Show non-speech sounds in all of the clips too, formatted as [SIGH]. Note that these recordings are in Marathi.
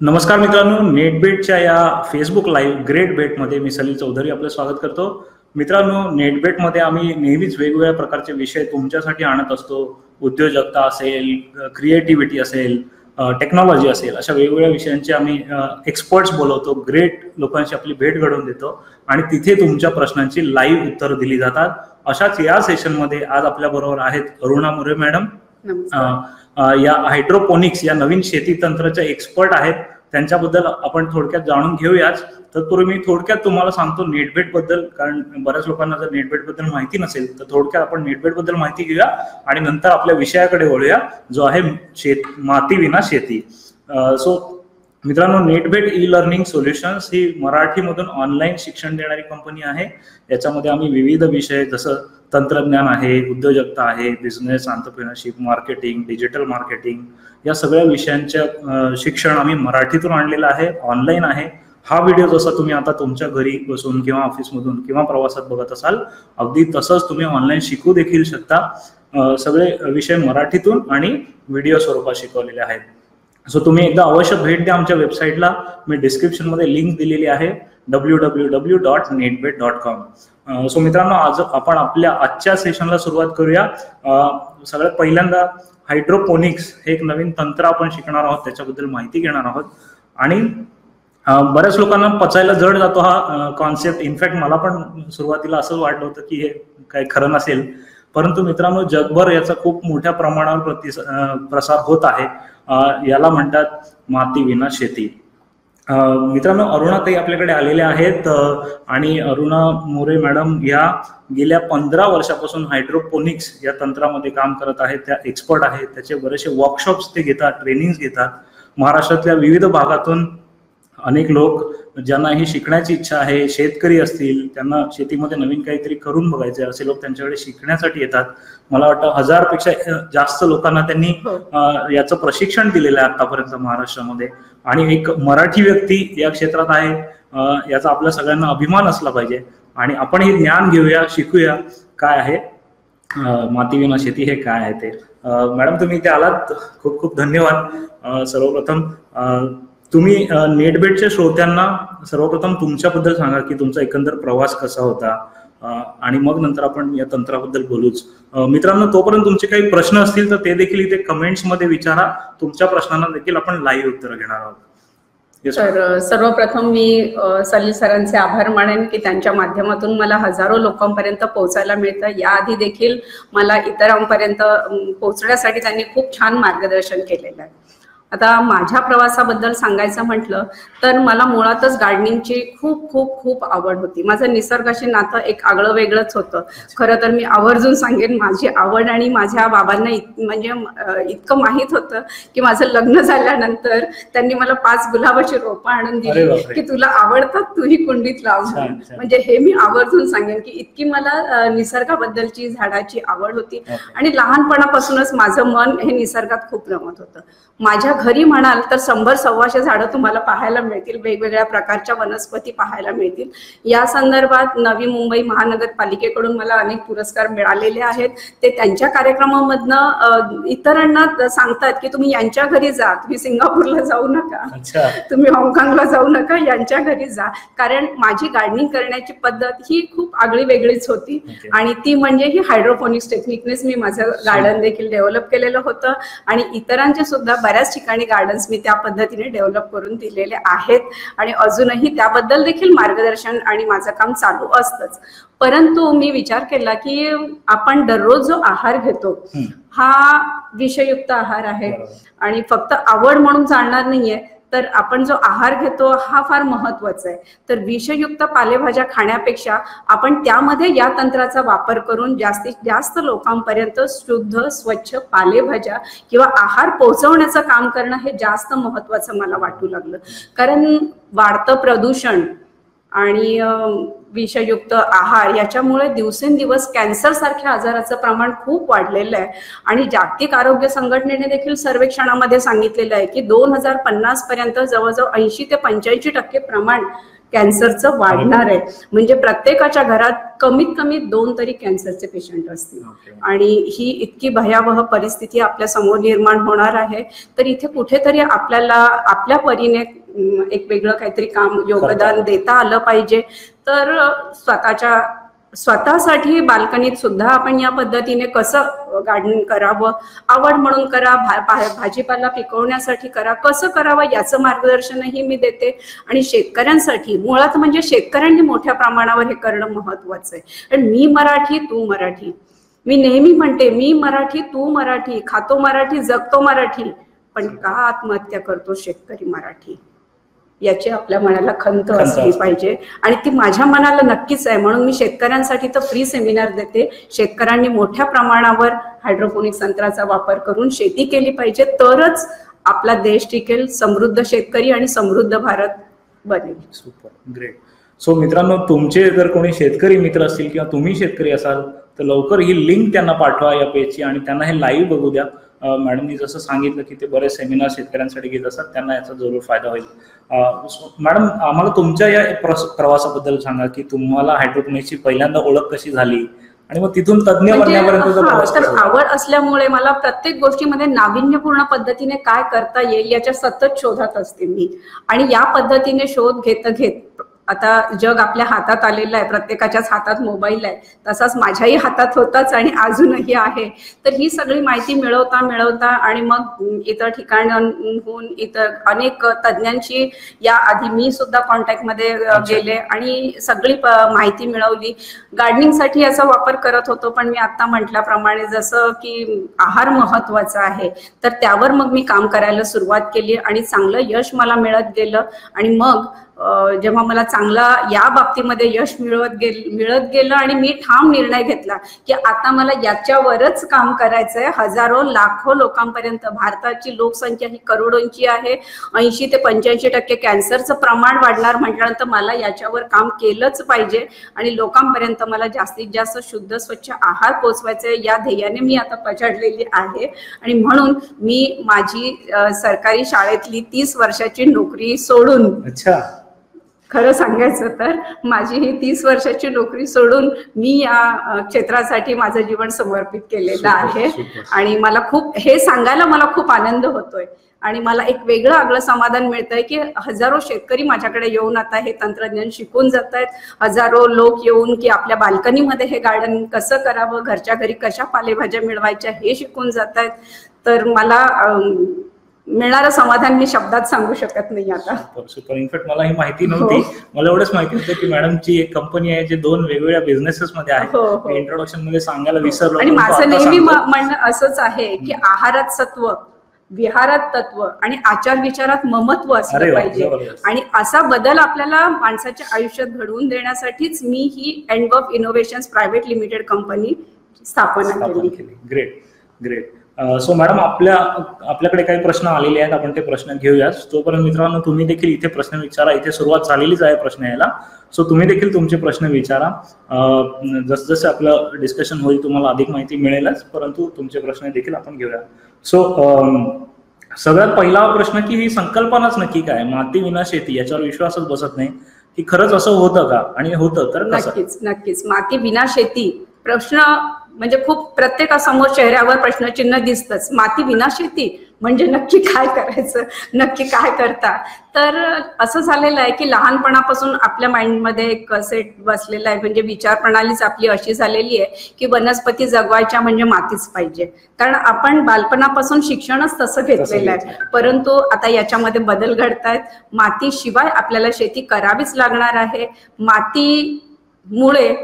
नमस्कार मित्रांनो नेटबेटच्या या फेसबुक लाईव्ह ग्रेट बेटमध्ये मी सलील चौधरी आपलं स्वागत करतो. मित्रांनो नेटबेटमध्ये आम्ही नेहमीच वेगवेगळ्या प्रकारचे विषय तुमच्यासाठी आणत असतो. उद्योजकता असेल क्रिएटिव्हिटी असेल टेक्नॉलॉजी असेल अशा वेगवेगळ्या विषयांचे आम्ही एक्सपर्ट्स बोलवतो. ग्रेट लोकांशी आपली भेट घडवून देतो. आणि तिथे तुमच्या प्रश्नांची लाईव्ह उत्तरं दिली जातात. अशाच या सेशनमध्ये आज आपल्या बरोबर आहेत अरुणा मुरे मॅडम. या हायड्रोपोनिक्स या नवीन शेती तंत्राच्या एक्सपर्ट आहेत. त्यांच्याबद्दल आपण थोडक्यात जाणून घेऊयाच. तत्पूर्वी मी थोडक्यात तुम्हाला सांगतो नेटबेटबद्दल कारण बऱ्याच लोकांना जर नेटबेटबद्दल माहिती नसेल तर थोडक्यात आपण नेटबेटबद्दल माहिती घेऊया आणि नंतर आपल्या विषयाकडे वळूया जो आहे शेत माती विना शेती सो मित्रांनो नेटबेट ई लर्निंग सोल्युशन्स ही मराठीमधून ऑनलाईन शिक्षण देणारी कंपनी आहे. याच्यामध्ये आम्ही विविध विषय जसं तंत्रज्ञान आहे उद्योजकता आहे business entrepreneurship marketing digital marketing या सगळ्या विषयांच्या शिक्षण आम्ही मराठीतून आणलेलं आहे ऑनलाईन आहे. हा व्हिडिओ जसा तुम्ही आता तुमच्या घरी बसून किंवा ऑफिसमधून किंवा प्रवासात बघत असाल अगदी तसंच तुम्ही ऑनलाईन शिकू देखील शकता. सगळे विषय मराठीतून आणि व्हिडिओ स्वरूपात शिकवलेले आहेत. सो तुम्ही एकदा अवश्य भेट द्या आमच्या वेबसाईटला. मी डिस्क्रिप्शनमध्ये लिंक दिलेली आहे W W W dot Netbhet dot com so मित्रांनो आज आपण आपल्या आजच्या सेशनला सुरुवात करूया. सगळ्यात पहिल्यांदा हायड्रोपोनिक्स हे एक नवीन तंत्र आपण शिकणार आहोत त्याच्याबद्दल माहिती घेणार आहोत. आणि बऱ्याच लोकांना पचायला जड जातो हा कॉन्सेप्ट इनफॅक्ट मला पण सुरुवातीला असं वाटलं होतं की हे काही खरं नसेल. परंतु मित्रांनो जगभर याचा खूप मोठ्या प्रमाणावर प्रति प्रसार होत आहे. याला म्हणतात माती विना शेती. मित्रांनो अरुणाताई आपल्याकडे आलेल्या आहेत आणि अरुणा मोरे मॅडम या गेल्या पंधरा वर्षापासून हायड्रोपोनिक्स या तंत्रामध्ये काम करत आहेत त्या एक्सपर्ट आहेत त्याचे बरेचसे वर्कशॉप्स ते घेतात ट्रेनिंग घेतात. महाराष्ट्रातल्या विविध भागातून अनेक लोक ज्यांना ही शिकण्याची इच्छा आहे शेतकरी असतील त्यांना शेतीमध्ये नवीन काहीतरी करून बघायचे असे लोक त्यांच्याकडे शिकण्यासाठी येतात. मला वाटतं हजारपेक्षा जास्त लोकांना त्यांनी हो. याचं प्रशिक्षण दिलेलं आहे आतापर्यंत महाराष्ट्रामध्ये. आणि एक मराठी व्यक्ती या क्षेत्रात आहे याचा आपल्या सगळ्यांना अभिमान असला पाहिजे. आणि आपण हे ज्ञान घेऊया शिकूया काय आहे माती विना शेती हे काय आहे ते. मॅडम तुम्ही इथे आलात. खूप खूप धन्यवाद. सर्वप्रथम तुम्ही नेटबेटच्या श्रोत्यांना सर्वप्रथम तुमच्याबद्दल सांगा की तुमचा एकंदर प्रवास कसा होता आणि मग नंतर आपण या तंत्राबद्दल बोलूच. मित्रांनो तोपर्यंत तुमचे काही प्रश्न असतील तर ते देखील इथे कमेंट्समध्ये विचारा. तुमच्या प्रश्नांना देखील आपण लाईव्ह उत्तर घेणार आहोत. तर सर्वप्रथम मी सलील सरांचे आभार मानेन की त्यांच्या माध्यमातून मला हजारो लोकांपर्यंत पोहोचायला मिळतं. याआधी देखील मला इतरांपर्यंत पोहोचण्यासाठी त्यांनी खूप छान मार्गदर्शन केलेलं आहे. आता माझ्या प्रवासाबद्दल सांगायचं म्हटलं तर मला मुळातच गार्डनिंगची खूप खूप खूप आवड होती. माझं निसर्गाशी नातं एक आगळं वेगळंच होतं. खरं तर मी आवर्जून सांगेन माझी आवड आणि माझ्या बाबांना म्हणजे इतकं माहीत होतं की माझं लग्न झाल्यानंतर त्यांनी मला पाच गुलाबाची रोपं आणून दिली की तुला आवडतात तू ही कुंडीत लाव म्हणजे हे मी आवर्जून सांगेन की इतकी मला निसर्गाबद्दलची झाडाची आवड होती. आणि लहानपणापासूनच माझं मन हे निसर्गात खूप रमत होतं. माझ्या घरी म्हणाल तर शंभर सव्वाशे झाडं तुम्हाला पाहायला मिळतील वेगवेगळ्या प्रकारच्या वनस्पती पाहायला मिळतील. या संदर्भात नवी मुंबई महानगरपालिकेकडून मला अनेक पुरस्कार मिळालेले आहेत. ते त्यांच्या कार्यक्रमामधनं इतरांना सांगतात की तुम्ही यांच्या घरी जा तुम्ही सिंगापूरला जाऊ नका. तुम्ही हाँगकाँगला जाऊ नका यांच्या घरी जा. कारण माझी गार्डनिंग करण्याची पद्धत ही खूप आगळी वेगळीच होती. आणि ती म्हणजे ही हायड्रोपोनिक्स टेक्निकनेच मी माझं गार्डन देखील डेव्हलप केलेलं होतं. आणि इतरांचे सुद्धा बऱ्याच ठिकाणी गार्डन्स मी त्या पद्धतीने डेव्हलप करून दिलेले आहेत. आणि अजूनही त्याबद्दल देखील मार्गदर्शन आणि माझं काम चालू असतंच. परंतु मी विचार केला की आपण दररोज जो आहार घेतो हा विषयुक्त आहार आहे. आणि फक्त आवड म्हणून चालणार नाहीये तर आपण जो आहार घेतो हा फार महत्त्वाचा आहे. तर विषयुक्त पालेभाज्या खाण्यापेक्षा आपण त्यामध्ये या तंत्राचा वापर करून जास्तीत जास्त लोकांपर्यंत शुद्ध स्वच्छ पालेभाज्या किंवा आहार पोहोचवण्याचं काम करणं हे जास्त महत्वाचं मला वाटू लागलं. कारण वाढतं प्रदूषण आणि विषयुक्त आहार याच्यामुळे दिवसेंदिवस कॅन्सर सारख्या आजाराचं प्रमाण खूप वाढलेलं आहे. आणि जागतिक आरोग्य संघटनेने देखील सर्वेक्षणामध्ये सांगितलेलं आहे की दोन हजार पन्नास पर्यंत जवळजवळ ऐंशी ते पंच्याऐंशी टक्के प्रमाण कॅन्सरचं वाढणार आहे. म्हणजे प्रत्येकाच्या घरात कमीत कमी दोन तरी कॅन्सरचे पेशंट असतील. आणि ही इतकी भयावह परिस्थिती आपल्यासमोर निर्माण होणार आहे. तर इथे कुठेतरी आपल्याला आपल्या परीने एक वेगळं काहीतरी काम योगदान देता आलं पाहिजे. तर स्वतःच्या स्वतःसाठी बाल्कनीत सुद्धा आपण या पद्धतीने कसं गार्डनिंग करावं आवड म्हणून करा भा- भा- भाजीपाला पिकवण्यासाठी करा कसं करावं याचं मार्गदर्शनही मी देते. आणि शेतकऱ्यांसाठी मुळात म्हणजे शेतकऱ्यांनी मोठ्या प्रमाणावर हे करणं महत्वाचं आहे. कारण मी मराठी तू मराठी. मी नेहमी म्हणते मी मराठी तू मराठी खातो मराठी जगतो मराठी. पण का आत्महत्या करतो शेतकरी मराठी? याची आपल्या मनाला खंत असली. पाहिजे. आणि ती माझ्या मनाला नक्कीच आहे. म्हणून मी शेतकऱ्यांसाठी तर फ्री सेमिनार देते. शेतकऱ्यांनी मोठ्या प्रमाणावर हायड्रोपोनिक तंत्राचा वापर करून शेती केली पाहिजे. तरच आपला देश टिकेल समृद्ध शेतकरी आणि समृद्ध भारत बनेल. सुपर ग्रेट सो मित्रांनो तुमचे जर कोणी शेतकरी मित्र असतील किंवा तुम्ही शेतकरी असाल तर लवकर ही लिंक त्यांना पाठवा या पेजची आणि त्यांना हे लाईव्ह बघू द्या. मॅडमनी जसं सांगितलं की ते बरेच सेमिनार शेतकऱ्यांसाठी घेत असतात त्यांना याचा जरूर फायदा होईल. मॅडम आम्हाला तुमच्या या प्रवासाबद्दल सांगा की तुम्हाला हायड्रोपोनिक्सची पहिल्यांदा ओळख कशी झाली? आणि मग तिथून तज्ज्ञ म्हणजे तर? आवड असल्यामुळे मला प्रत्येक गोष्टीमध्ये नाविन्यपूर्ण पद्धतीने काय करता येईल याच्या सतत शोधात असते मी. आणि या पद्धतीने शोध घेत घेत आता जग आपल्या हातात आलेलं आहे प्रत्येकाच्याच हातात मोबाईल आहे. तसाच माझ्याही हातात होताच आणि अजूनही आहे. तर ही सगळी माहिती मिळवता मिळवता आणि मग इतर ठिकाणांहून इतर अनेक तज्ज्ञांशी या आधी मी सुद्धा कॉन्टॅक्टमध्ये. गेले आणि सगळी माहिती मिळवली. गार्डनिंगसाठी याचा वापर करत होतो पण मी आता म्हटल्याप्रमाणे जसं की आहार महत्त्वाचा आहे तर त्यावर मग मी काम करायला सुरुवात केली आणि चांगलं यश मला मिळत गेलं. आणि मग जेव्हा मला चांगला या बाबतीमध्ये यश मिळवत गेल मिळत गेलं आणि मी ठाम निर्णय घेतला की आता मला याच्यावरच काम करायचंय. हजारो लाखो लोकांपर्यंत भारताची लोकसंख्या ही करोडोंची आहे. ऐंशी ते पंच्याऐंशी टक्के कॅन्सरचं प्रमाण वाढणार म्हटल्यानंतर मला याच्यावर काम केलंच पाहिजे आणि लोकांपर्यंत मला जास्तीत जास्त शुद्ध स्वच्छ आहार पोचवायचे या ध्येयाने मी आता पछाडलेली आहे आणि म्हणून मी माझी सरकारी शाळेतली तीस वर्षाची नोकरी सोडून अच्छा. खरं सांगायचं तर माझी ही तीस वर्षाची नोकरी सोडून मी या क्षेत्रासाठी माझं जीवन समर्पित केलेलं आहे. आणि मला खूप हे सांगायला मला खूप आनंद होतोय. आणि मला एक वेगळं आगळं समाधान मिळतंय की हजारो शेतकरी माझ्याकडे येऊन आता हे तंत्रज्ञान शिकून जात आहेत हजारो लोक येऊन की आपल्या बाल्कनीमध्ये हे गार्डन कसं करावं घरच्या घरी कशा पालेभाज्या मिळवायच्या हे शिकून जात आहेत तर मला मिळणारं समाधान मी शब्दात सांगू शकत नाही आता. सुपर इनफॅक्ट मला ही माहिती नव्हती. मला एवढंच माहिती होतं की मॅडमची एक कंपनी आहे जे दोन वेगवेगळ्या बिझनेसेस मध्ये आहे. हो, हो. इंट्रोडक्शनमध्ये सांगायला विसरलो आणि माझं नेहमी म्हणणं असंच आहे की आहारात सत्व विहारात तत्व आणि आचार विचारात ममत्व असलं पाहिजे. आणि असा बदल आपल्याला माणसाच्या आयुष्यात घडवून देण्यासाठीच मी ही end of innovation private limited company स्थापना केली. ग्रेट ग्रेट सो मॅडम आपल्या आपल्याकडे काही प्रश्न आलेले आहेत आपण ते प्रश्न घेऊयात. तोपर्यंत मित्रांनो तुम्ही देखील इथे प्रश्न विचारा. इथे सुरुवात झालेलीच आहे प्रश्न यायला. सो तुम्ही देखील तुमचे प्रश्न विचारा. जसजसे आपलं डिस्कशन होईल तुम्हाला अधिक माहिती मिळेलच परंतु तुमचे प्रश्न देखील आपण घेऊया सो सगळ्यात पहिला प्रश्न की ही संकल्पनाच नक्की काय? माती विना शेती याच्यावर विश्वासच बसत नाही. की खरंच असं होतं का? आणि होतं तर नक्कीच नक्कीच. माती विना शेती प्रश्न म्हणजे खूप प्रत्येकासमोर चेहऱ्यावर प्रश्नचिन्ह दिसतच. माती विना शेती म्हणजे नक्की काय करायचं? नक्की काय करता? तर असं झालेलं आहे की लहानपणापासून आपल्या माइंडमध्ये एक सेट बसलेला आहे. म्हणजे विचार प्रणालीच आपली अशी झालेली आहे की वनस्पती जगवायच्या म्हणजे मातीच पाहिजे. कारण आपण बालपणापासून शिक्षणच तसं घेतलेलं आहे. परंतु आता याच्यामध्ये बदल घडतायत. मातीशिवाय आपल्याला शेती करावीच लागणार आहे. मातीमुळे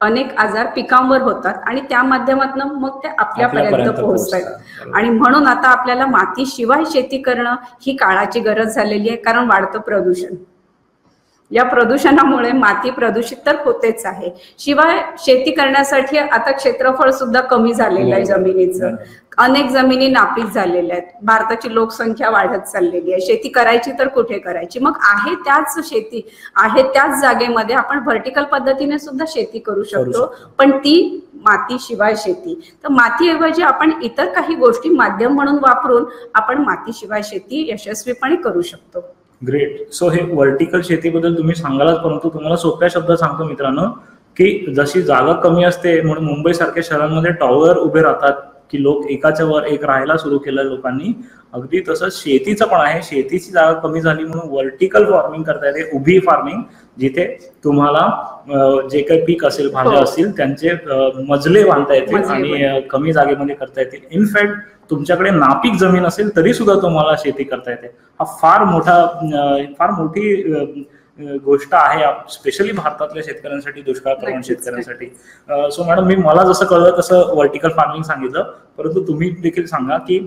अनेक आजार पिकांवर होतात आणि त्या माध्यमातून मग ते आपल्यापर्यंत आपल्यापर्यंत पोहोचत आहेत पोहोचतात. आणि म्हणून आता आपल्याला मातीशिवाय शेती करणं ही काळाची गरज झालेली आहे कारण वाढतं प्रदूषण. या प्रदूषणामुळे माती प्रदूषित तर होतेच आहे. शिवाय शेती करण्यासाठी आता क्षेत्रफळ सुद्धा कमी झालेलं आहे जमिनीचं. अनेक जमिनी नापीक झालेल्या आहेत. भारताची लोकसंख्या वाढत चाललेली आहे. शेती करायची तर कुठे करायची? मग आहे त्याच शेती आहे त्याच जागेमध्ये आपण व्हर्टिकल पद्धतीने सुद्धा शेती करू शकतो. शकतो. पण ती मातीशिवाय शेती. तर मातीऐवजी आपण इतर काही गोष्टी माध्यम म्हणून वापरून आपण मातीशिवाय शेती यशस्वीपणे करू शकतो. ग्रेट सो हे व्हर्टिकल शेतीबद्दल तुम्ही सांगालच परंतु तुम्हाला सोप्या शब्दात सांगतो मित्रांनो की जशी जागा कमी असते म्हणून मुंबई सारख्या शहरांमध्ये टॉवर उभे राहतात. की लोक एकाच्या वर एक राहायला सुरू केलं लोकांनी. अगदी तसंच शेतीचं पण आहे. शेतीची जागा कमी झाली म्हणून व्हर्टिकल फार्मिंग करता येते. उभी फार्मिंग जिथे तुम्हाला जे काही पीक असेल भाज्या हो. असतील त्यांचे मजले बांधता येतील आणि कमी जागेमध्ये करता येतील. इनफॅक्ट तुमच्याकडे नापीक जमीन असेल तरी सुद्धा तुम्हाला शेती करता येते. हा फार मोठा फार मोठी गोष्ट आहे स्पेशली भारतातल्या शेतकऱ्यांसाठी दुष्काळ प्रवण शेतकऱ्यांसाठी. सो मॅडम मी मला जसं कळलं तसं व्हर्टिकल फार्मिंग सांगितलं परंतु तुम्ही देखील सांगा की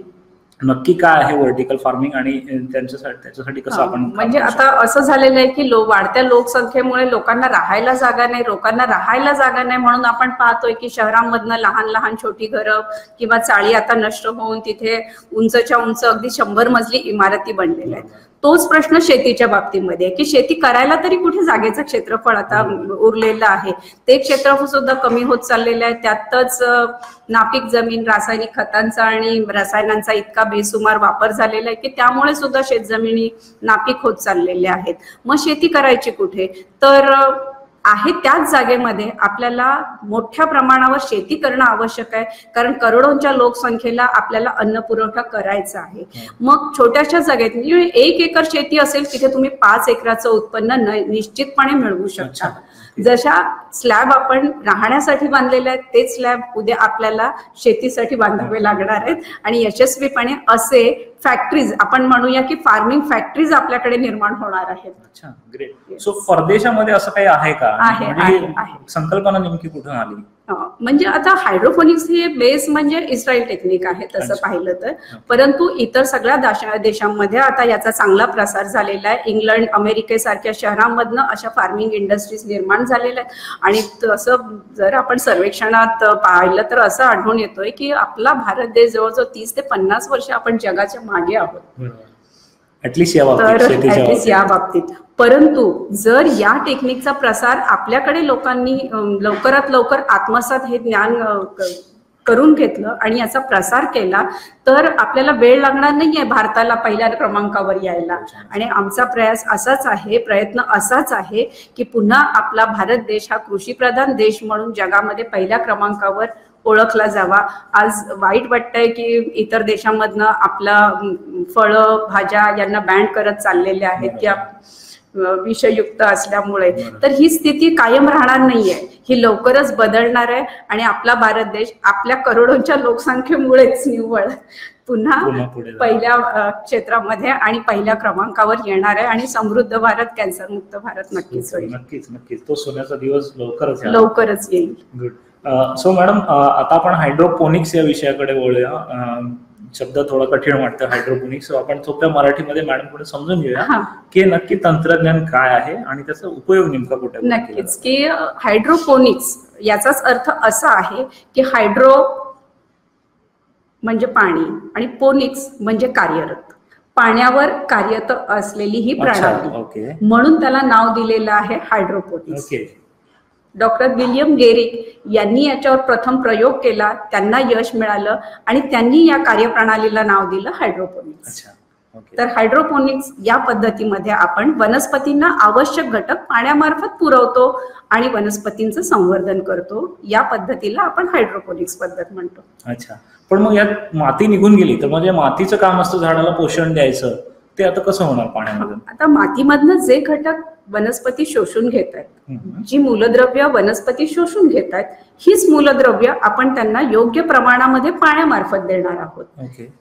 नक्की काय आहे व्हर्टिकल फार्मिंग आणि त्यांच्यासाठी त्याच्यासाठी कसं आपण म्हणजे आता असं झालेलं आहे की लो वाढत्या लोकसंख्येमुळे लोकांना राहायला जागा नाही लोकांना राहायला जागा नाही म्हणून आपण पाहतोय की शहरांमधनं लहान लहान छोटी घरं किंवा चाळी आता नष्ट होऊन तिथे उंचच्या उंच अगदी शंभर मजली इमारती बनलेल्या आहेत. तोच प्रश्न शेतीच्या बाबतीमध्ये की शेती करायला तरी कुठे जागेचं क्षेत्रफळ आता उरलेलं आहे? ते क्षेत्रफळ सुद्धा कमी होत चाललेलं आहे. त्यातच नापीक जमीन रासायनिक खतांचा आणि रसायनांचा इतका बेसुमार वापर झालेला आहे की त्यामुळे सुद्धा शेतजमिनी नापीक होत चाललेल्या आहेत. मग शेती करायची कुठे? तर आहे त्याच जागेमध्ये आपल्याला मोठ्या प्रमाणावर शेती करणं आवश्यक आहे. कारण करोडोंच्या लोकसंख्येला आपल्याला अन्न पुरवठा करायचा आहे. मग छोट्याशा जागेत म्हणजे एक एकर शेती असेल तिथे तुम्ही पाच एकराचं उत्पन्न निश्चितपणे मिळवू शकता. अच्छा. जशा स्लॅब आपण राहण्यासाठी बांधलेले आहेत तेच स्लॅब उद्या आपल्याला शेतीसाठी बांधावे लागणार आहेत. आणि यशस्वीपणे असे फॅक्टरीज आपण म्हणूया की फार्मिंग फॅक्टरीज आपल्याकडे निर्माण होणार आहेत. अच्छा ग्रेट सो परदेशामध्ये असं काही आहे का? आहे, म्हणजे. संकल्पना नेमकी कुठून आली? म्हणजे आता हायड्रोफोनिक्स हे बेस म्हणजे इस्रायल टेक्निक आहे तसं. पाहिलं तर. परंतु इतर सगळ्या दाशा- देशांमध्ये आता याचा चांगला प्रसार झालेला आहे. इंग्लंड अमेरिकेसारख्या शहरांमधनं अशा फार्मिंग इंडस्ट्रीज निर्माण झालेल्या आहेत. आणि तसं जर आपण सर्वेक्षणात पाहिलं तर असं आढळून येतोय की आपला भारत देश जवळजवळ तीस ते पन्नास वर्ष आपण जगाच्या मागे आहोत. ऍटलिस्ट या बाबतीत ऍटलिस्ट. या बाबतीत परंतु जर या टेक्निकचा प्रसार आपल्याकडे लोकांनी लवकरात लवकर आत्मसात हे ज्ञान करून घेतलं आणि याचा प्रसार केला तर आपल्याला वेळ लागणार नाहीये भारताला पहिल्या क्रमांकावर यायला आणि आमचा प्रयास असाच आहे प्रयत्न असाच आहे की पुन्हा आपला भारत देश हा कृषीप्रधान देश म्हणून जगामध्ये पहिल्या क्रमांकावर ओळखला जावा. आज वाईट वाटतंय की इतर देशांमधनं आपला फळं भाज्या यांना बॅन करत चाललेल्या आहेत की विषयुक्त असल्यामुळे. तर ही स्थिती कायम राहणार नाहीये. ही लवकरच बदलणार आहे आणि आपला भारत देश आपल्या करोडोंच्या लोकसंख्येमुळेच निव्वळ. पुन्हा. पहिल्या क्षेत्रामध्ये आणि पहिल्या क्रमांकावर येणार आहे आणि समृद्ध भारत कॅन्सर मुक्त भारत नक्कीच होईल. नक्कीच नक्कीच. तो सोन्याचा दिवस लवकरच. लवकरच येईल. गुड सो मॅडम आता आपण हायड्रोपोनिक्स या विषयाकडे वळूया शब्द थोडा कठीण वाटतं हायड्रोपोनिक्स आपण सोप्या मराठीमध्ये मॅडम पुढे समजून घेऊया की नक्की तंत्रज्ञान काय आहे आणि त्याचा उपयोग नेमका कुठे नक्कीच. की हायड्रोपोनिक्स याचाच अर्थ असा आहे की हायड्रो म्हणजे पाणी आणि पोनिक्स म्हणजे कार्यरत. पाण्यावर कार्यरत असलेली ही प्रणाली. म्हणून त्याला नाव दिलेलं आहे हायड्रोपोनिक्स डॉक्टर विल्यम गेरिक यांनी याच्यावर प्रथम प्रयोग केला. त्यांना यश मिळालं आणि त्यांनी या कार्यप्रणालीला नाव दिलं हायड्रोपोनिक्स. अच्छा ओके. तर हायड्रोपोनिक्स या पद्धतीमध्ये आपण वनस्पतींना आवश्यक घटक पाण्यामार्फत पुरवतो आणि वनस्पतींचं संवर्धन करतो. या पद्धतीला आपण हायड्रोपोनिक्स पद्धत म्हणतो. अच्छा. पण मग यात माती निघून गेली तर म्हणजे मातीचं काम असतं झाडाला पोषण द्यायचं ते आता कसं होणार पाण्यामध्ये आता मातीमधनं जे घटक वनस्पती शोषून घेत आहेत. जी मूलद्रव्य वनस्पती शोषून घेत आहेत हीच मूलद्रव्य आपण त्यांना योग्य प्रमाणामध्ये पाण्यामार्फत देणार आहोत.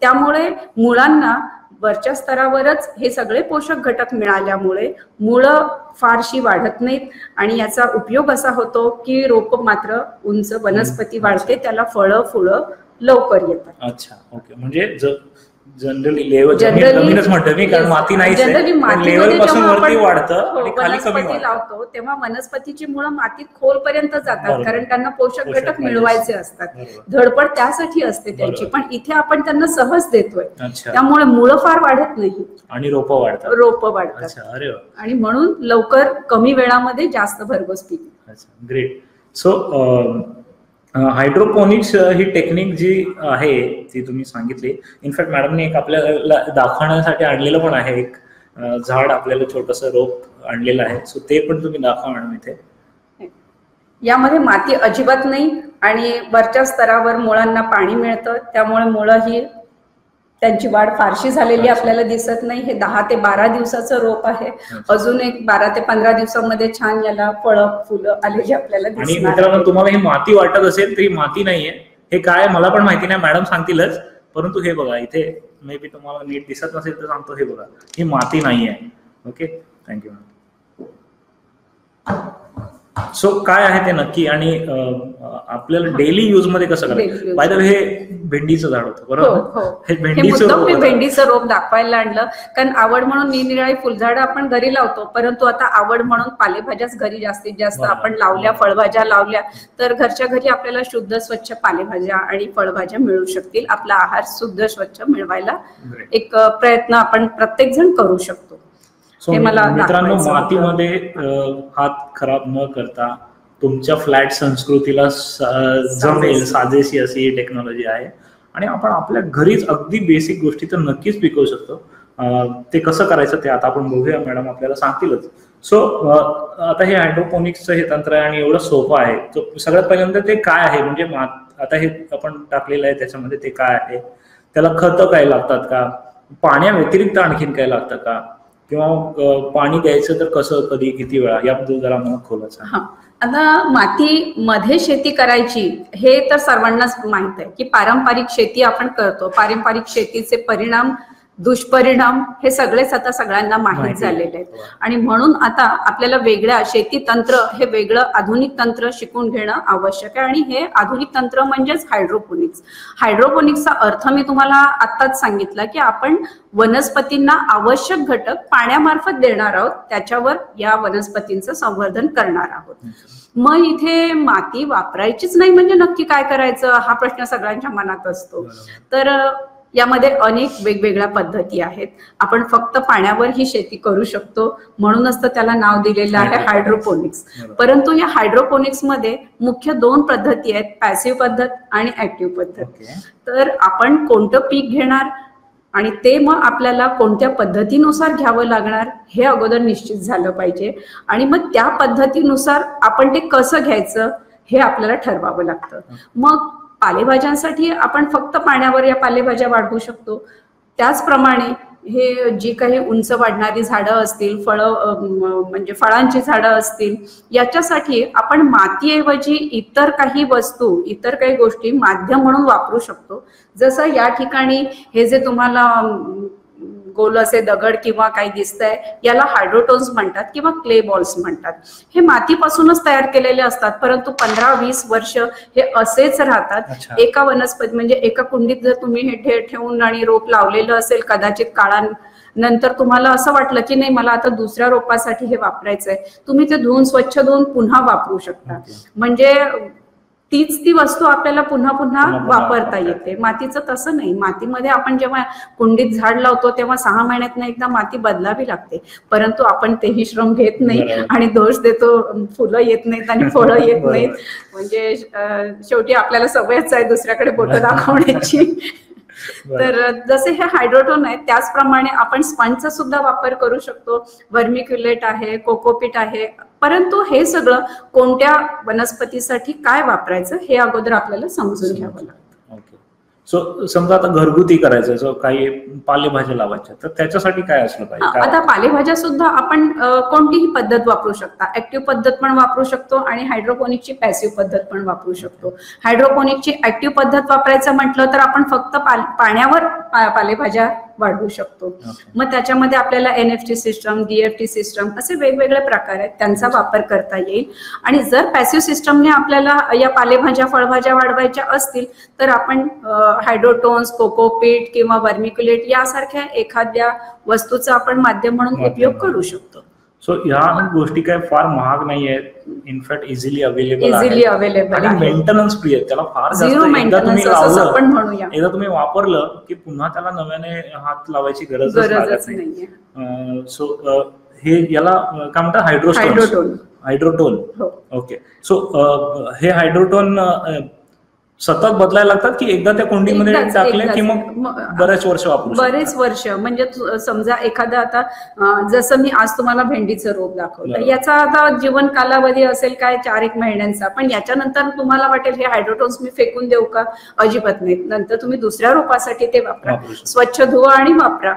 त्यामुळे मुळांना वरच्या स्तरावरच हे सगळे पोषक घटक मिळाल्यामुळे मुळं फारशी वाढत नाहीत आणि याचा उपयोग असा होतो की रोप मात्र उंच वनस्पती वाढते त्याला फळं फुलं लवकर येतात. अच्छा ओके. म्हणजे जनरली लेवल जमीनच म्हणतो मी कारण. माती नाही लेवलपासून वरती वाढतं हो, आणि खाली कमी लावतो तेव्हा वनस्पतीची मुळं मातीत खोलपर्यंत जातात. कारण त्यांना पोषक घटक. मिळवायचे असतात. धडपड त्यासाठी असते त्यांची. पण इथे आपण त्यांना सहज देतोय. त्यामुळे मुळं फार वाढत नाही. आणि रोपं वाढतात. रोप वाढतात. आणि म्हणून लवकर कमी वेळामध्ये जास्त भरघोस पीक. ग्रेट सो हायड्रोपोनिक्स ही टेक्निक जी आहे ती तुम्ही सांगितली. इनफॅक्ट मॅडमने एक आपल्याला दाखवण्यासाठी आणलेलं पण आहे एक झाड आपल्याला छोटस रोप आणलेलं आहे. सो ते पण तुम्ही दाखवा मॅडम इथे. यामध्ये माती अजिबात नाही आणि वरच्या स्तरावर मुळांना पाणी मिळतं. त्यामुळे मुळं ही त्यांची वाढ फारशी झालेली आपल्याला दिसत नाही. हे दहा ते बारा दिवसाचं रोप आहे. अजून एक बारा ते पंधरा दिवसामध्ये छान याला फळं फुलं आलेली आपल्याला आणि मित्रांनो तुम्हाला ही माती वाटत असेल तर ही माती नाहीये. हे काय मला पण माहिती नाही मॅडम सांगतीलच. परंतु हे बघा इथे मे बी तुम्हाला नीट दिसत नसेल तर सांगतो हे बघा. ही माती नाहीये. ओके थँक्यू सो काय आहे ते नक्की आणि आपल्याला डेली युजमध्ये कसं करायचं. बाय हे भेंडीचं झाड होतं बरोबर हो हे भेंडीचं. भेंडीचं रोप दाखवायला आणलं कारण आवड म्हणून निरनिराळी फुलझाडं आपण घरी लावतो परंतु आता आवड म्हणून पालेभाज्याच घरी जास्तीत जास्त. आपण लावल्या फळभाज्या लावल्या तर घरच्या घरी आपल्याला शुद्ध स्वच्छ पालेभाज्या आणि फळभाज्या मिळू शकतील आपला आहार शुद्ध स्वच्छ मिळवायला. एक प्रयत्न आपण प्रत्येक जण करू शकतो सो हे मित्रांनो. मातीमध्ये हात खराब न करता तुमच्या फ्लॅट संस्कृतीला जमेल साजेशी. अशी टेक्नॉलॉजी आहे. आणि आपण आपल्या घरीच अगदी बेसिक गोष्टी तर नक्कीच पिकवू शकतो. ते कसं करायचं ते आता आपण बघूया. मॅडम आपल्याला सांगतीलच. सो आता हे हायड्रोपोनिक्सचं हे तंत्र आहे आणि एवढं सोपं आहे. सगळ्यात पहिल्यांदा ते काय आहे? म्हणजे मात- आता हे आपण टाकलेलं आहे त्याच्यामध्ये ते काय आहे? त्याला खतं काय लागतात का? पाण्या व्यतिरिक्त आणखीन काय लागतं का? किंवा पाणी द्यायचं तर कसं कधी किती वेळा? याबद्दल जरा मला खोलायचं हा. आता माती मध्ये शेती करायची हे तर सर्वांनाच माहीत आहे की पारंपरिक शेती आपण करतो. पारंपरिक शेतीचे परिणाम दुष्परिणाम हे सगळेच आता सगळ्यांना माहीत. झालेले आहेत. आणि म्हणून आता आपल्याला वेगळ्या शेती तंत्र हे वेगळं आधुनिक तंत्र शिकून घेणं आवश्यक आहे. आणि हे आधुनिक तंत्र म्हणजेच हायड्रोपोनिक्स. हायड्रोपोनिक्सचा अर्थ मी तुम्हाला आत्ताच सांगितला की आपण वनस्पतींना आवश्यक घटक पाण्यामार्फत देणार आहोत. त्याच्यावर या वनस्पतींचं संवर्धन करणार आहोत. मग इथे माती वापरायचीच नाही म्हणजे नक्की काय करायचं? हा प्रश्न सगळ्यांच्या मनात असतो. तर यामध्ये अनेक वेगवेगळ्या पद्धती आहेत. आपण फक्त पाण्यावर ही शेती करू शकतो म्हणूनच तर त्याला नाव दिलेलं आहे. हायड्रोपोनिक्स. परंतु या हायड्रोपोनिक्समध्ये मुख्य दोन पद्धती आहेत पॅसिव्ह पद्धत आणि ऍक्टिव्ह पद्धत. तर आपण कोणतं पीक घेणार आणि ते मग आपल्याला कोणत्या पद्धतीनुसार घ्यावं लागणार हे अगोदर निश्चित झालं पाहिजे. आणि मग त्या पद्धतीनुसार आपण ते कसं घ्यायचं हे आपल्याला ठरवावं लागतं. मग पालेभाज्यांसाठी आपण फक्त पाण्यावर या पालेभाज्या वाढवू शकतो. त्याचप्रमाणे हे जी काही उंच वाढणारी झाडं असतील फळं म्हणजे फळांची झाडं असतील याच्यासाठी आपण मातीऐवजी इतर काही वस्तू इतर काही गोष्टी माध्यम म्हणून वापरू शकतो. जसं या ठिकाणी हे जे तुम्हाला गोल असे दगड किंवा काही दिसतंय याला हायड्रोटोन्स म्हणतात किंवा क्ले बॉल्स म्हणतात हे मातीपासूनच तयार केलेले असतात परंतु पंधरा वीस वर्ष हे असेच राहतात. एका वनस्पती म्हणजे एका कुंडीत जर तुम्ही हे ठेवून आणि रोप लावलेलं असेल कदाचित काळा नंतर तुम्हाला असं वाटलं की नाही मला आता दुसऱ्या रोपासाठी हे वापरायचंय तुम्ही ते धुवून स्वच्छ धुवून पुन्हा वापरू शकता. म्हणजे तीच ती वस्तू आपल्याला पुन्हा पुन्हा वापरता येते. मातीचं तसं नाही. मातीमध्ये आपण जेव्हा कुंडीत झाड लावतो तेव्हा सहा महिन्यातनं एकदा माती बदलावी लागते. परंतु आपण तेही श्रम घेत नाही. आणि दोष देतो फुलं येत नाहीत आणि [LAUGHS] फळं येत. नाहीत. म्हणजे शेवटी आपल्याला सवयच आहे दुसऱ्याकडे बोटं दाखवण्याची. [LAUGHS] तर जसे हे हायड्रोटोन आहे त्याचप्रमाणे आपण स्पंजचा सुद्धा वापर करू शकतो. वर्मिक्युलेट आहे कोकोपीट आहे परंतु हे सगळं कोणत्या वनस्पतीसाठी काय वापरायचं हे अगोदर आपल्याला समजून घ्यावं लागतं. ओके. सो समजा आता घरगुती करायचं सो काही पालेभाज्या लावायच्या तर त्याच्यासाठी काय असलं पाहिजे? आता पालेभाज्या सुद्धा आपण कोणतीही पद्धत वापरू शकता. ऍक्टिव्ह पद्धत पण वापरू शकतो आणि हायड्रोपोनिकची पॅसिव्ह पद्धत पण वापरू शकतो. हायड्रोपोनिकची ऍक्टिव्ह पद्धत वापरायचं म्हटलं तर आपण फक्त पाण्यावर पालेभाज्या वाढवू शकतो. मग त्याच्यामध्ये आपल्याला N F T system DFT system असे वेगवेगळे प्रकार आहेत त्यांचा वापर करता येईल आणि जर पॅसिव्ह सिस्टमने आपल्याला या पालेभाज्या फळभाज्या वाढवायच्या असतील तर आपण हायड्रोटोन्स कोकोपीट किंवा वर्मिक्युलेट यासारख्या एखाद्या वस्तूचा आपण माध्यम म्हणून उपयोग. करू शकतो सो ह्या गोष्टी काय फार महाग नाही आहेत in fact easily available easily available आणि मेंटेनन्स फ्री आहे. त्याला फार जास्त एकदा तुम्ही वापरलं की पुन्हा त्याला नव्याने हात लावायची गरज नाहीये. सो हे याला काय म्हणतात? हायड्रोस्टोन हायड्रोटोन हायड्रोटोन ओके सो हे हायड्रोटोन सतत बदलायला लागतात की एकदा त्या कोंडीमध्ये टाकले. की मग बरेच वर्ष वापरू. बरेच वर्ष म्हणजे समजा एखादा आता जसं मी आज तुम्हाला भेंडीचं रोप दाखवलं. याचा आता जीवन कालावधी असेल काय चार एक महिन्यांचा पण याच्यानंतर तुम्हाला वाटेल हे हायड्रोटोन्स मी फेकून देऊ का अजिबात नाही नंतर तुम्ही दुसऱ्या रोपासाठी ते वापरा. स्वच्छ धुवा आणि वापरा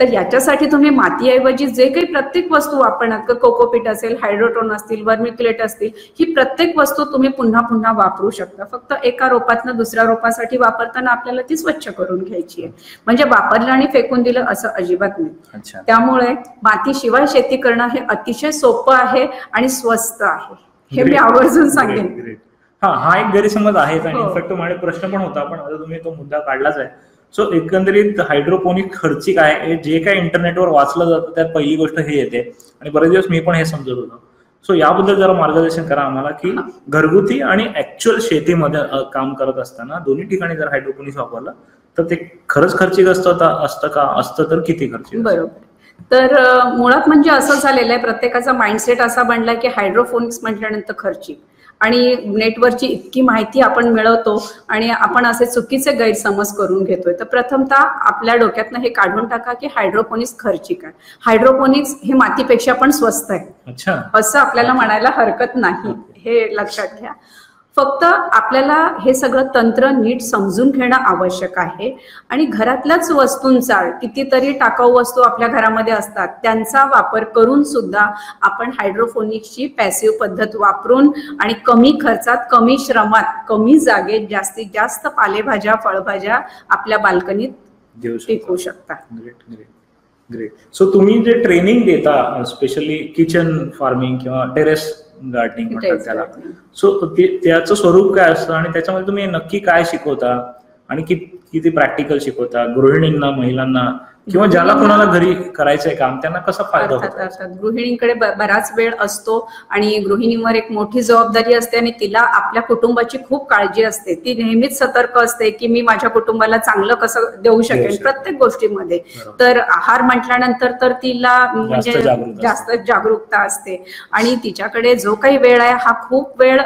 तर याच्यासाठी तुम्ही मातीऐवजी जे काही प्रत्येक वस्तू वापरणार कोकोपीट असेल हायड्रोटोन असतील वर्मिक्युलेट असतील ही प्रत्येक वस्तू तुम्ही पुन्हा पुन्हा वापरू शकता. फक्त एका रोपातनं दुसऱ्या रोपासाठी वापरताना आपल्याला ती स्वच्छ करून घ्यायची आहे. म्हणजे वापरलं आणि फेकून दिलं असं अजिबात नाही. अच्छा. त्यामुळे मातीशिवाय शेती करणं हे अतिशय सोपं आहे आणि स्वस्त आहे. हे मी. आवर्जून सांगेन. हा हा एक गैरसमज आहेच आणि हो. इनफॅक्ट माझे प्रश्न पण होता पण आता तुम्ही तो मुद्दा काढलाच आहे. सो एकंदरीत हायड्रोपोनिक खर्चिक आहे. जे काही इंटरनेटवर वाचलं जातं त्यात पहिली गोष्ट हे येते. आणि बरेच दिवस मी पण हे समजत होतो. सो याबद्दल जरा मार्गदर्शन करा आम्हाला की घरगुती आणि ऍक्च्युअल शेतीमध्ये काम करत असताना दोन्ही ठिकाणी जर हायड्रोपोनिक्स वापरलं तर ते खरंच खर्चिक असतं असतं का? असतं तर किती खर्चिक बरोबर. तर मुळात म्हणजे असं झालेलं आहे. प्रत्येकाचा माइंडसेट असा बनलाय की हायड्रोफोनिक्स म्हटल्यानंतर खर्चिक. आणि नेटवरची इतकी माहिती आपण मिळवतो आणि आपण असे चुकीचे गैरसमज करून घेतोय. तर प्रथमतः आपल्या डोक्यातनं हे काढून टाका की हायड्रोपोनिक्स खर्चिक आहे. हायड्रोपोनिक्स हे मातीपेक्षा पण स्वस्त आहे. असं आपल्याला म्हणायला हरकत नाही. हे लक्षात घ्या. फक्त आपल्याला हे सगळं तंत्र नीट समजून घेणं आवश्यक आहे. आणि घरातल्याच वस्तूंचा कितीतरी टाकाऊ वस्तू आपल्या घरामध्ये असतात त्यांचा वापर करून सुद्धा आपण हायड्रोफोनिक्सची पॅसिव्ह पद्धत वापरून आणि कमी खर्चात कमी श्रमात कमी जागेत जास्तीत जास्त पालेभाज्या फळभाज्या आपल्या बाल्कनीत टिकवू शकता. ग्रेट सो तुम्ही जे ट्रेनिंग देता स्पेशली किचन फार्मिंग किंवा टेरेस गार्डनिंग म्हणतात त्याला. सो त्याचं स्वरूप काय असतं आणि त्याच्यामध्ये तुम्ही नक्की काय शिकवता? आणि कि- किती प्रॅक्टिकल शिकवता? गृहिणींना महिलांना? किंवा ज्याला कोणाला घरी करायचंय काम त्यांना कसा फायदा होतो गृहिणींकडे बराच वेळ असतो आणि गृहिणीवर एक मोठी जबाबदारी असते आणि तिला आपल्या कुटुंबाची खूप काळजी असते ती नेहमीच सतर्क असते की मी माझ्या कुटुंबाला चांगलं कसं देऊ शकेन शकेन. प्रत्येक गोष्टीमध्ये. तर आहार म्हटल्यानंतर तर तिला म्हणजे. जास्त जागरूकता असते आणि तिच्याकडे जो काही वेळ आहे हा खूप वेळ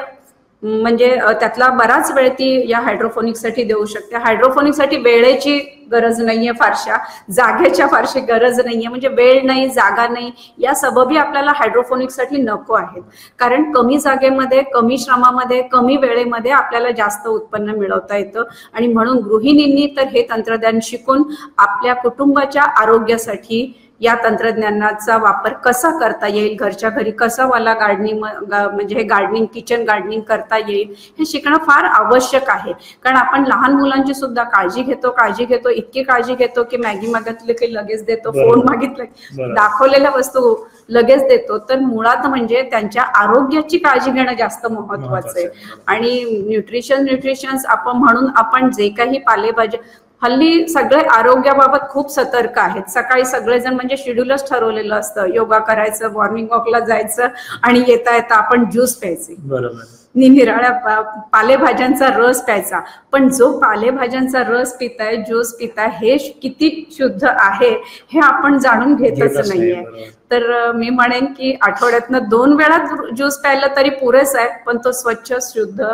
म्हणजे त्यातला बराच वेळ ती या हायड्रोफोनिक्ससाठी देऊ शकते. हायड्रोफोनिक्ससाठी वेळेची गरज नाहीये फारशा जागेच्या फारशी गरज नाहीये. म्हणजे वेळ नाही जागा नाही या सबबी आपल्याला हायड्रोफोनिक्ससाठी नको आहेत. कारण कमी जागेमध्ये कमी श्रमामध्ये कमी वेळेमध्ये आपल्याला जास्त उत्पन्न मिळवता येतं. आणि म्हणून गृहिणींनी तर हे तंत्रज्ञान शिकून आपल्या कुटुंबाच्या आरोग्यासाठी या तंत्रज्ञानाचा वापर कसा करता येईल घरच्या घरी कसं मला गार्डनिंग म्हणजे हे गार्डनिंग किचन गार्डनिंग करता येईल हे शिकणं फार आवश्यक आहे कारण आपण लहान मुलांची सुद्धा काळजी घेतो काळजी घेतो इतकी काळजी घेतो की मॅगी मागितले की लगेच देतो. फोन मागितलं. दाखवलेल्या वस्तू लगेच देतो तर मुळात म्हणजे त्यांच्या आरोग्याची काळजी घेणं जास्त महत्वाचं आहे. आणि न्यूट्रिशन न्यूट्रिशन्स आपण म्हणून आपण जे काही पालेभाज्या हल्ली सगळे आरोग्याबाबत खूप सतर्क आहेत. सकाळी सगळेजण म्हणजे शेड्यूलच ठरवलेलं असतं. योगा करायचं मॉर्निंग वॉकला जायचं आणि येता येता आपण ज्यूस प्यायचे. बरोबर. निराळ्या पालेभाज्यांचा रस प्यायचा. पण जो पालेभाज्यांचा रस पिताय ज्यूस पिताय हे किती शुद्ध आहे हे आपण जाणून घेतच घेतच नाही, नाहीये. तर मी म्हणेन की आठवड्यातनं दोन वेळा ज्यूस प्यायला तरी पुरेस आहे पण तो स्वच्छ शुद्ध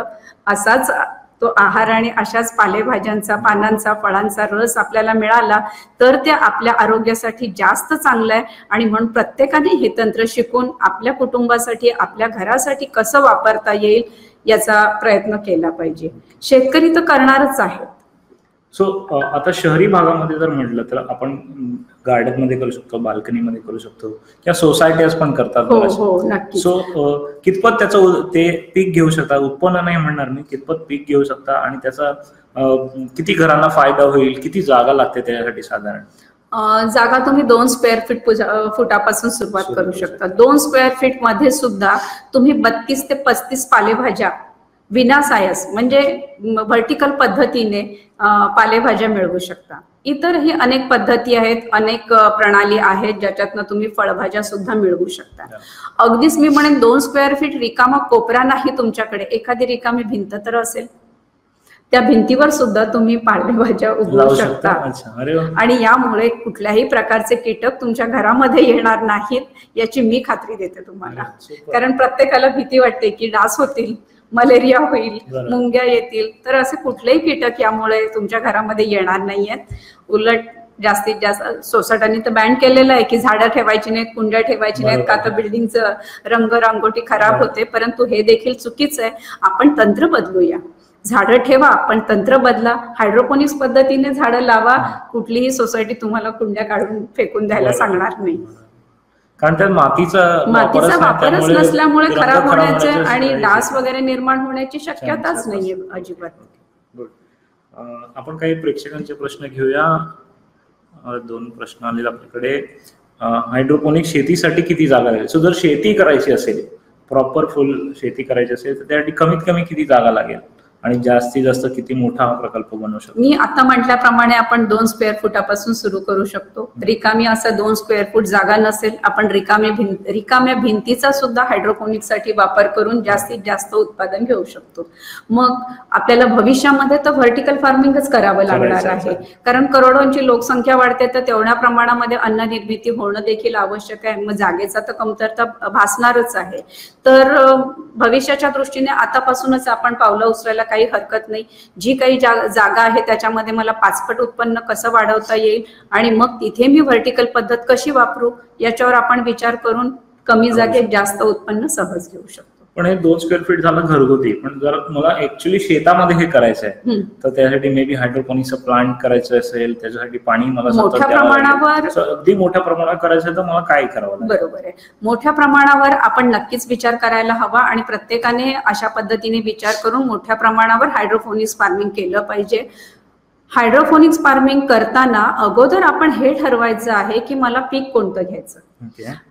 असाच तो आहार आणि अशाच पालेभाज्यांचा पानांचा फळांचा रस आपल्याला मिळाला तर ते आपल्या आरोग्यासाठी जास्त चांगलं आहे. आणि म्हणून प्रत्येकाने हे तंत्र शिकून आपल्या कुटुंबासाठी आपल्या घरासाठी कसं वापरता येईल याचा प्रयत्न केला पाहिजे. शेतकरी तर करणारच आहे. सो आता शहरी भागामध्ये जर म्हटलं तर आपण गार्डनमध्ये करू शकतो बाल्कनीमध्ये करू शकतो किंवा सोसायटीज पण करतात हो बऱ्याचशा. हो सो अ, कितपत त्याचं ते पीक घेऊ शकता? उत्पन्न नाही म्हणणार मी कितपत पीक घेऊ शकता? आणि त्याचा किती घरांना फायदा होईल? किती जागा लागते त्याच्यासाठी साधारण? जागा तुम्ही दोन स्क्वेअर फीट फुटापासून सुरुवात सुरू करू करू शकता. दोन स्क्वेअर फीटमध्ये सुद्धा तुम्ही बत्तीस ते पस्तीस पालेभाज्या विना सायस म्हणजे व्हर्टिकल पद्धतीने पालेभाज्या मिळवू शकता. इतरही अनेक पद्धती आहेत अनेक प्रणाली आहेत ज्याच्यातनं तुम्ही फळभाज्या सुद्धा मिळवू शकता. अगदीच मी म्हणेन दोन स्क्वेअर फीट रिकामा कोपरा नाही तुमच्याकडे. एखादी रिकामी भिंत तर असेल. त्या भिंतीवर सुद्धा तुम्ही पालेभाज्या उगवू शकता. आणि यामुळे कुठल्याही प्रकारचे कीटक तुमच्या घरामध्ये येणार नाहीत याची मी खात्री देते तुम्हाला. कारण प्रत्येकाला भीती वाटते की डास होतील. मलेरिया होईल. मुंग्या येतील तर असे कुठलेही कीटक यामुळे तुमच्या घरामध्ये येणार नाहीयेत उलट जास्तीत जास्त सोसायट्यांनी तर बॅन केलेलं आहे की झाडं ठेवायची नाहीत कुंड्या ठेवायची नाहीत का तर. बिल्डिंगचं रंग रांगोटी खराब. होते परंतु हे देखील चुकीचं आहे आपण तंत्र बदलूया झाडं ठेवा पण तंत्र बदला हायड्रोपोनिक्स पद्धतीने झाडं लावा कुठलीही सोसायटी तुम्हाला कुंड्या काढून फेकून द्यायला. सांगणार नाही कारण त्यात मातीचा मातीचा वापरच नसल्यामुळे खराब होण्याचे आणि डास वगैरे निर्माण होण्याची शक्यताच. नाहीये अजिबात. आपण काही प्रेक्षकांचे प्रश्न घेऊया. दोन प्रश्न आलेले आपल्याकडे. हायड्रोपोनिक शेतीसाठी किती जागा लागेल? सो जर शेती करायची असेल प्रॉपर फुल शेती करायची असेल तर त्यासाठी कमीत कमी किती जागा लागेल? आणि जास्तीत जास्त किती मोठा हा प्रकल्प बनवू शकतो? मी आता म्हटल्याप्रमाणे आपण दोन स्क्वेअर फुटापासून सुरू करू शकतो. रिकामी असं दोन स्क्वेअर फूट जागा नसेल आपण रिकामे भिंत रिकाम्या भिंतीचा सुद्धा हायड्रोपोनिकसाठी वापर करून जास्तीत जास्त उत्पादन घेऊ शकतो. मग आपल्याला भविष्यामध्ये तर व्हर्टिकल फार्मिंगच करावं लागणार आहे. कारण करोडोंची लोकसंख्या वाढते तर तेवढ्या प्रमाणामध्ये अन्न निर्मिती होणं देखील आवश्यक आहे. मग जागेचा तर कमतरता भासणारच आहे. तर भविष्याच्या दृष्टीने आतापासूनच आपण पावलं उचलायला काही हरकत नाही. जी काही जा- जागा आहे त्याच्यामध्ये मला पाचपट उत्पन्न कसं वाढवता येईल आणि मग तिथे मी व्हर्टिकल पद्धत कशी वापरू याच्यावर आपण विचार करून कमी जागेत जास्त उत्पन्न सहज घेऊ शकतो. पण हे दोन स्क्वेअर फीट झालं घरगुती. पण जर मला ऍक्च्युली शेतामध्ये हे करायचं आहे. तर त्यासाठी मे बी हायड्रोपोनिक्सचं प्लांट करायचं असेल त्याच्यासाठी पाणी मला मोठ्या. प्रमाणावर- अगदी मोठ्या प्रमाणात करायचं तर मला काय करावं बरोबर आहे. मोठ्या प्रमाणावर आपण नक्कीच विचार करायला हवा आणि प्रत्येकाने अशा पद्धतीने विचार करून मोठ्या प्रमाणावर हायड्रोफोनिक्स फार्मिंग केलं पाहिजे. हायड्रोफोनिक्स फार्मिंग करताना अगोदर आपण हे ठरवायचं आहे की मला पीक कोणतं घ्यायचं.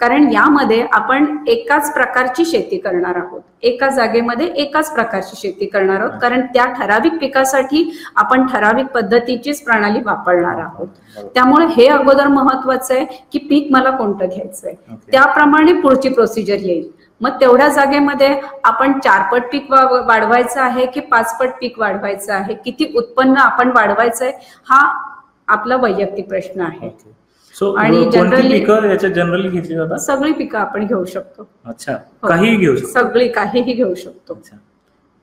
कारण यामध्ये आपण एकाच प्रकारची शेती करणार आहोत. एका जागेमध्ये एकाच प्रकारची शेती करणार आहोत. कारण त्या ठराविक पिकासाठी आपण ठराविक पद्धतीचीच प्रणाली वापरणार आहोत. त्यामुळे हे अगोदर महत्वाचं आहे की पीक मला कोणतं घ्यायचंय. त्याप्रमाणे पुढची प्रोसिजर येईल. मग तेवढ्या जागेमध्ये आपण चारपट पीक वाढवायचं आहे की पाचपट पीक वाढवायचं आहे? किती उत्पन्न आपण वाढवायचं आहे हा आपला वैयक्तिक प्रश्न आहे. ओके. सो आणि याच्यात जनरली घेतली जातात? सगळी पिकं आपण घेऊ शकतो. अच्छा हो. काहीही घेऊ शकतो. सगळी काहीही घेऊ शकतो. अच्छा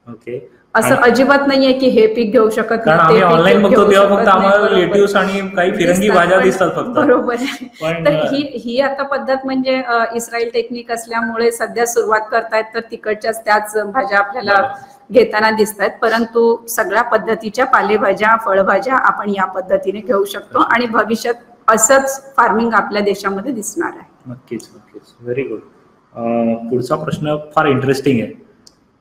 ओके असं अजिबात नाहीये की हे पीक घेऊ शकत नाही, ऑनलाईन बघतो तेव्हा फक्त. आम्हाला बरोबर. लेट्यूस आणि काही फिरंगी दिसतात, भाज्या दिसतात फक्त. बरोबर. तर ही ही आता पद्धत म्हणजे इस्रायल टेक्निक असल्यामुळे सध्या सुरुवात करतायत तर तिकडच्याच त्याच भाज्या आपल्याला घेताना दिसत आहेत परंतु सगळ्या पद्धतीच्या पालेभाज्या फळभाज्या आपण या पद्धतीने घेऊ शकतो आणि भविष्यात असंच फार्मिंग आपल्या देशामध्ये दिसणार आहे. नक्कीच नक्कीच. व्हेरी गुड पुढचा प्रश्न फार इंटरेस्टिंग आहे.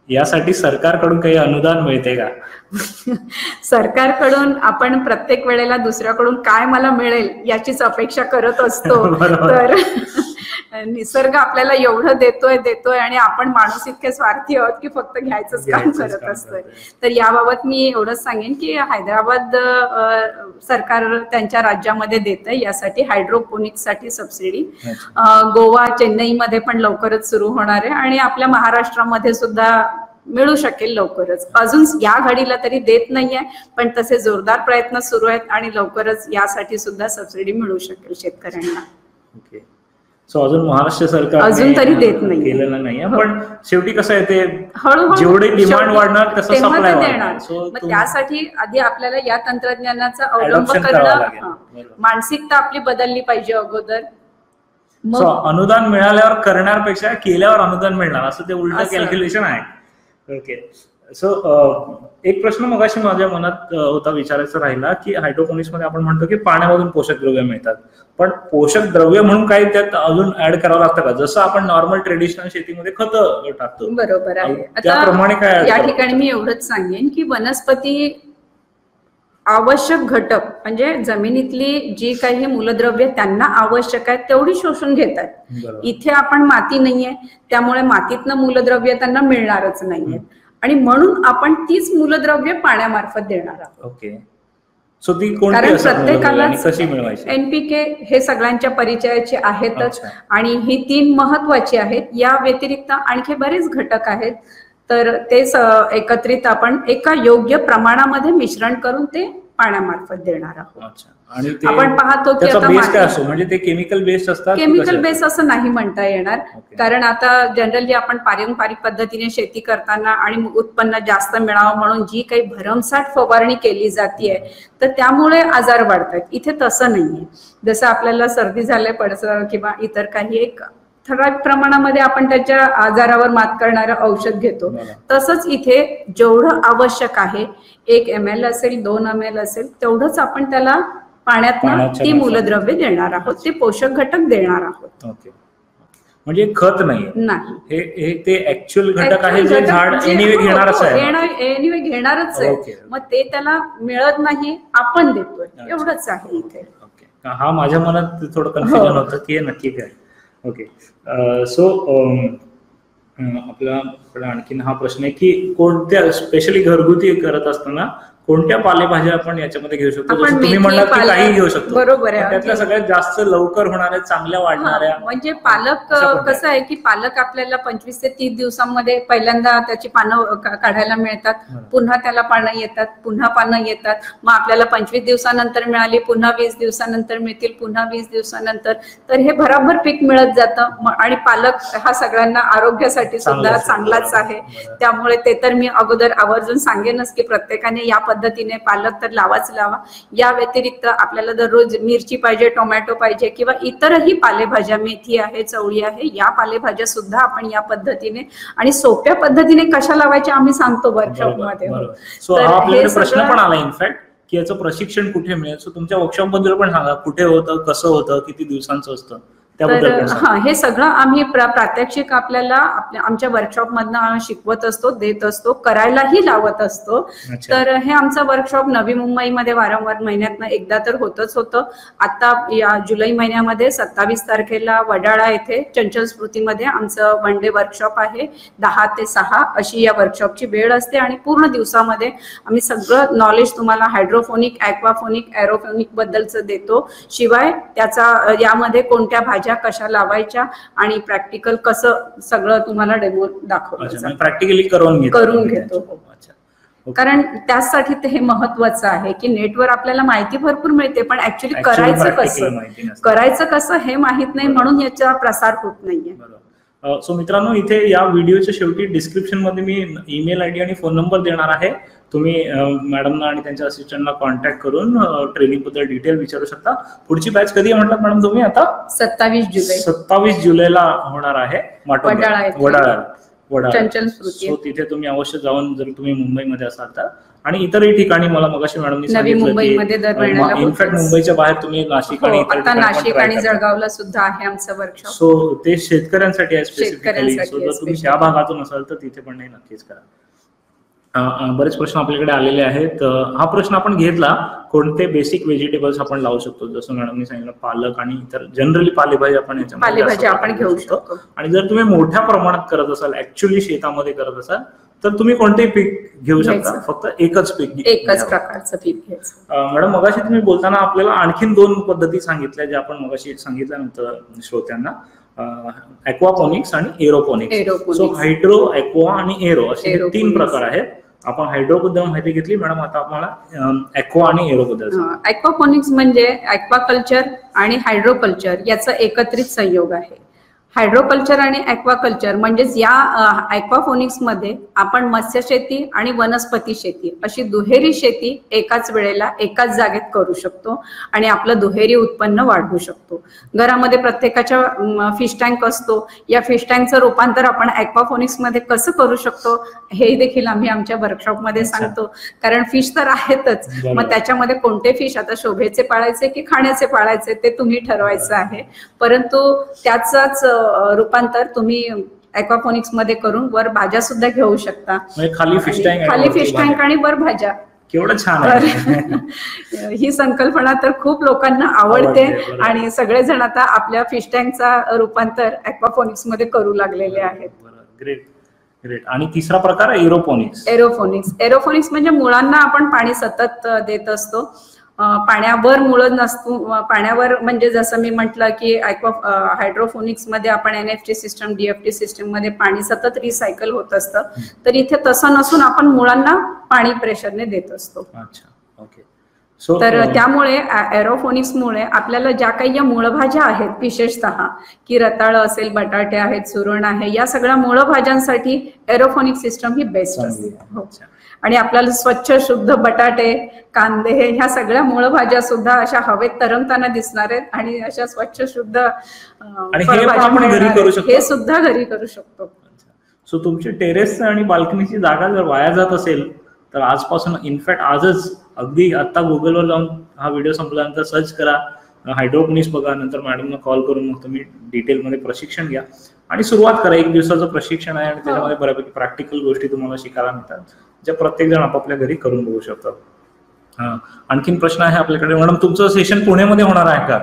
यासाठी सरकारकडून काही अनुदान मिळते का? [LAUGHS] सरकारकडून आपण प्रत्येक वेळेला दुसऱ्याकडून काय मला मिळेल याचीच अपेक्षा करत असतो. [LAUGHS] तर निसर्ग आपल्याला एवढं देतोय देतोय आणि आपण माणूस इतके स्वार्थी आहोत की फक्त घ्यायचंच काम करत असतोय. तर याबाबत मी एवढंच सांगेन की हैदराबाद सरकार त्यांच्या राज्यामध्ये देत आहे यासाठी हायड्रोपोनिक्ससाठी सबसिडी गोवा चेन्नईमध्ये पण लवकरच सुरू होणार आहे आणि आपल्या महाराष्ट्रामध्ये सुद्धा मिळू शकेल लवकरच. अजून या घडीला तरी देत नाहीये पण तसे जोरदार प्रयत्न सुरू आहेत आणि लवकरच यासाठी सुद्धा सबसिडी मिळू शकेल शेतकऱ्यांना. ओके. सो अजून महाराष्ट्र सरकार अजून तरी देत नाहीये. केलेलं नाहीये. हो. पण शेवटी कसं आहे ते हळूहळू जेवढे डिमांड वाढणार तसं तेव्हा सप्लाय ते वाढणार. देणार. सो मग त्यासाठी आधी आपल्याला या तंत्रज्ञानाचा अवलंब करणं. मानसिकता आपली बदलली पाहिजे अगोदर. सो अनुदान मिळाल्यावर करण्यापेक्षा केल्यावर अनुदान मिळणार. असं ते उलट. कॅल्क्युलेशन आहे. ओके सो एक प्रश्न मगाशी माझ्या मनात अ, होता विचारायचा राहिला की हायड्रोपोनिक्समध्ये आपण म्हणतो की पाण्यामधून पोषक द्रव्य मिळतात. पण पोषक द्रव्य म्हणून काही त्यात अजून ऍड करावं लागतं का? जसं आपण नॉर्मल ट्रेडिशनल शेतीमध्ये खत टाकतो. बरोबर आहे. त्याप्रमाणे काय या? ठिकाणी मी एवढंच सांगेन की वनस्पती आवश्यक घटक म्हणजे जमिनीतली जी काही मूलद्रव्य त्यांना आवश्यक आहेत तेवढी शोषून घेतात. इथे आपण माती नाहीये त्यामुळे मातीतनं मूलद्रव्य त्यांना मिळणारच नाहीये. आणि म्हणून आपण तीच मूलद्रव्य पाण्यामार्फत देणार आहोत. ओके. सो ती कोणती कारण मिळवायची? एनपीके हे सगळ्यांच्या परिचयाचे आहेतच. आणि ही तीन महत्वाची आहेत. या व्यतिरिक्त आणखी बरेच घटक आहेत. तर ते एकत्रित आपण एका योग्य प्रमाणामध्ये मिश्रण करून ते पाण्यामार्फत देणार आहोत. आणि आपण पाहतो की आता म्हणजे ते केमिकल बेस्ड असतात केमिकल बेस असं नाही म्हणता येणार. कारण आता जनरली आपण पारंपरिक पद्धतीने शेती करताना आणि उत्पन्न जास्त मिळावं म्हणून जी काही भरमसाठ फवारणी केली जाते तर त्यामुळे आजार वाढतात इथे तसं नाहीये. जसं आपल्याला सर्दी झाल्या पडसं किंवा इतर काही एक ठराविक प्रमाणामध्ये आपण त्याच्या आजारावर मात करणारं औषध घेतो. तसंच इथे जेवढं आवश्यक आहे एक एम एल असेल दोन एम एल असेल तेवढंच आपण त्याला पाण्यात ती. मूलद्रव्य देणार आहोत ते पोषक घटक देणार आहोत. ओके. म्हणजे खत नाही नाही. हे हे ते ऍक्च्युअल घटक आहे जे झाड एनिवे हो, घेणारच हो, आहे. येणार- anyway घेणारच. आहे. मग ते त्याला मिळत नाही आपण देतोय. एवढंच आहे इथे. हा माझ्या मनात थोडं कन्फ्युजन हो. होतं की हे नक्की काय? ओके. सो आपल्याकडे आणखीन हा प्रश्न आहे की कोणत्या स्पेशली घरगुती करत असताना कोणत्या पालेभाज्या आपण याच्यामध्ये घेऊ शकतो जसं तुम्ही म्हणलात की काही घेऊ शकतो बरोबर आहे. त्यातल्या सगळ्यात जास्त लवकर होणाऱ्या चांगल्या वाढणाऱ्या म्हणजे पालक? कसं आहे की पालक आपल्याला पंचवीस ते तीस दिवसांमध्ये पहिल्यांदा त्याची पानं काढायला मिळतात. पुन्हा त्याला पानं येतात पुन्हा पानं येतात मग आपल्याला पंचवीस दिवसानंतर मिळाली पुन्हा वीस दिवसानंतर मिळतील पुन्हा वीस दिवसानंतर तर हे भराभर पीक मिळत जातं आणि पालक हा सगळ्यांना आरोग्यासाठी सुद्धा चांगलाच आहे. त्यामुळे ते तर मी अगोदर आवर्जून सांगेनच की प्रत्येकाने या पद्धतीने पालक तर लावाच लावा. या व्यतिरिक्त आपल्याला दररोज मिरची पाहिजे टोमॅटो पाहिजे किंवा इतरही पालेभाज्या मेथी आहे चवळी आहे या पालेभाज्या सुद्धा आपण या पद्धतीने आणि सोप्या पद्धतीने कशा लावायच्या आम्ही सांगतो वर्कशॉपमध्ये सो तर हा प्रश्न पण आला इनफॅक्ट की याचं प्रशिक्षण कुठे मिळेल? सो तुमच्या वर्कशॉपबद्दल पण सांगा कुठे होतं कसं होतं किती दिवसांचं असतं? तर. हा हे सगळं आम्ही प्रा- प्रात्यक्षिक आपल्याला आपल्या आमच्या वर्कशॉप मधनं शिकवत असतो देत असतो करायलाही लावत असतो. तर हे आमचं वर्कशॉप नवी मुंबईमध्ये वारंवार महिन्यातनं एकदा तर होतच होतं आता या जुलै महिन्यामध्ये सत्तावीस तारखेला वडाळा येथे चंचल स्मृतीमध्ये आमचं वन डे वर्कशॉप आहे दहा ते सहा अशी या वर्कशॉपची वेळ असते आणि पूर्ण दिवसामध्ये आम्ही सगळं नॉलेज तुम्हाला हायड्रोफोनिक ॲक्वाफोनिक एरोफोनिक बद्दलचं देतो शिवाय त्याचा यामध्ये कोणत्या भाज्या कशा लावायच्या आणि प्रॅक्टिकल कसं सगळं तुम्हाला डेमो दाखवलं जातं. प्रॅक्टिकली करून घेतो करून घेतो. कारण त्यासाठी ते हे महत्वाचं आहे की नेटवर आपल्याला माहिती भरपूर मिळते पण ऍक्च्युली करायचं कसं. करायचं कसं हे माहीत नाही म्हणून याचा प्रसार होत नाहीये. सो मित्रांनो इथे या व्हिडिओच्या शेवटी डिस्क्रिप्शनमध्ये मी ईमेल आय डी आणि फोन नंबर देणार आहे. तुम्ही मॅडमना आणि त्यांच्या असिस्टंटला कॉन्टॅक्ट करून ट्रेनिंगबद्दल डिटेल विचारू शकता पुढची बॅच कधी म्हटलं मॅडम तुम्ही आता सत्तावीस जुलै सत्तावीस जुलैला होणार आहे. वडाळा. वडाळा सो तिथे तुम्ही अवश्य जाऊन जर तुम्ही मुंबईमध्ये असाल तर आणि इतरही ठिकाणी मला मगाशी मॅडमनी महिन्याला इनफॅक्ट. मुंबईच्या बाहेर तुम्ही नाशिक हो आणि नाशिक आणि. जळगावला सुद्धा आहे आमचं वर्कशॉप सो ते शेतकऱ्यांसाठी आहे स्पेसिफिकली सो जर तुम्ही. त्या भागातून असाल तर तिथे पण हे नक्कीच करा बरेच प्रश्न आपल्याकडे आलेले आहेत. हा प्रश्न आपण घेतला. कोणते बेसिक व्हेजिटेबल्स आपण लावू शकतो? जसं मॅडमनी सांगितलं पालक आणि इतर जनरली पालेभाजी आपण याच्यामध्ये आपण घेऊ शकतो. आणि जर तुम्ही मोठ्या प्रमाणात करत असाल ऍक्च्युली शेतामध्ये करत असाल तर तुम्ही कोणतेही पीक घेऊ शकता. फक्त एकच पीक एकच. प्रकारचं पीक घ्यायचं. मॅडम मगाशी तुम्ही बोलताना आपल्याला आणखीन दोन पद्धती सांगितल्या ज्या आपण मगाशी सांगितल्या नंतर श्रोत्यांना अक्वापॉनिक्स आणि एरोपॉनिक्स. सो हायड्रो अक्वा आणि एरो असे तीन. प्रकार आहेत. आपण हायड्रोबद्दल माहिती घेतली मॅडम आता आम्हाला अक्वा आणि एरोबद्दल बद्दल म्हणजे ॲक्वाकल्चर आणि हायड्रोकल्चर याचा एकत्रित संयोग आहे. हायड्रोकल्चर आणि ॲक्वाकल्चर म्हणजेच या ॲक्वाफोनिक्समध्ये आपण मत्स्य शेती आणि वनस्पती शेती अशी दुहेरी शेती एकाच वेळेला एकाच जागेत करू शकतो आणि आपलं दुहेरी उत्पन्न वाढवू शकतो. घरामध्ये प्रत्येकाच्या फिश टँक असतो. या फिश टँकचं रूपांतर आपण ॲक्वाफोनिक्समध्ये कसं करू शकतो हे देखील आम्ही आमच्या वर्कशॉपमध्ये. सांगतो. कारण फिश तर आहेतच. मग त्याच्यामध्ये कोणते फिश आता शोभेचे पाळायचे की खाण्याचे पाळायचे ते तुम्ही ठरवायचं आहे. परंतु त्याचाच रूपांतर तुम्ही अक्वाफोनिक्समध्ये करून वर भाज्या सुद्धा घेऊ शकता. म्हणजे खाली फिश टँक खाली फिश टँक आणि वर भाज्या. केवढं छान [LAUGHS] ही संकल्पना तर खूप लोकांना आवडते. आणि सगळेजण आता आपल्या फिश टँकचा रूपांतर अक्वाफोनिक्समध्ये करू लागलेले आहेत. ग्रेट ग्रेट आणि तिसरा प्रकार एरोपॉनिक्स एरोफोनिक्स एरोफोनिक्स म्हणजे मुळांना आपण पाणी सतत देत असतो. पाण्यावर मुळं नसतो पाण्यावर म्हणजे जसं मी म्हटलं की ॲक्वा हायड्रोफोनिक्समध्ये आपण N F T system DFT सिस्टममध्ये पाणी सतत रिसायकल होत असतं. तर इथे तसं नसून आपण मुळांना पाणी प्रेशरने देत असतो. So, तर अं, त्यामुळे एरोफोनिक्समुळे आपल्याला ज्या काही या मुळभाज्या आहेत विशेषतः की रताळ असेल बटाटे आहेत सुरण आहे या सगळ्या मुळभाज्यांसाठी एरोफोनिक सिस्टम ही बेस्ट असते. आणि आपल्याला स्वच्छ शुद्ध बटाटे कांदे ह्या सगळ्या मुळभाज्या सुद्धा अशा हवेत तरंगताना दिसणार आहेत आणि अशा स्वच्छ शुद्ध हे? हे सुद्धा घरी करू शकतो. सो तुमची टेरेस आणि बाल्कनीची जागा जर वाया जात असेल तर आजपासून इनफॅक्ट आजच अगदी आता गुगलवर जाऊन हा व्हिडिओ संपल्यानंतर सर्च करा. हायड्रोपनिक्स बघा नंतर मॅडमना कॉल करून मग तुम्ही डिटेलमध्ये प्रशिक्षण घ्या. आणि सुरुवात करा. एक दिवसाचं प्रशिक्षण आहे आणि त्याच्यामध्ये बऱ्यापैकी प्रॅक्टिकल गोष्टी तुम्हाला शिकायला मिळतात. ज्या प्रत्येक जण आपापल्या घरी करून बघू शकतात. हा आणखीन प्रश्न आहे आपल्याकडे. मॅडम तुमचं सेशन पुण्यामध्ये होणार आहे का?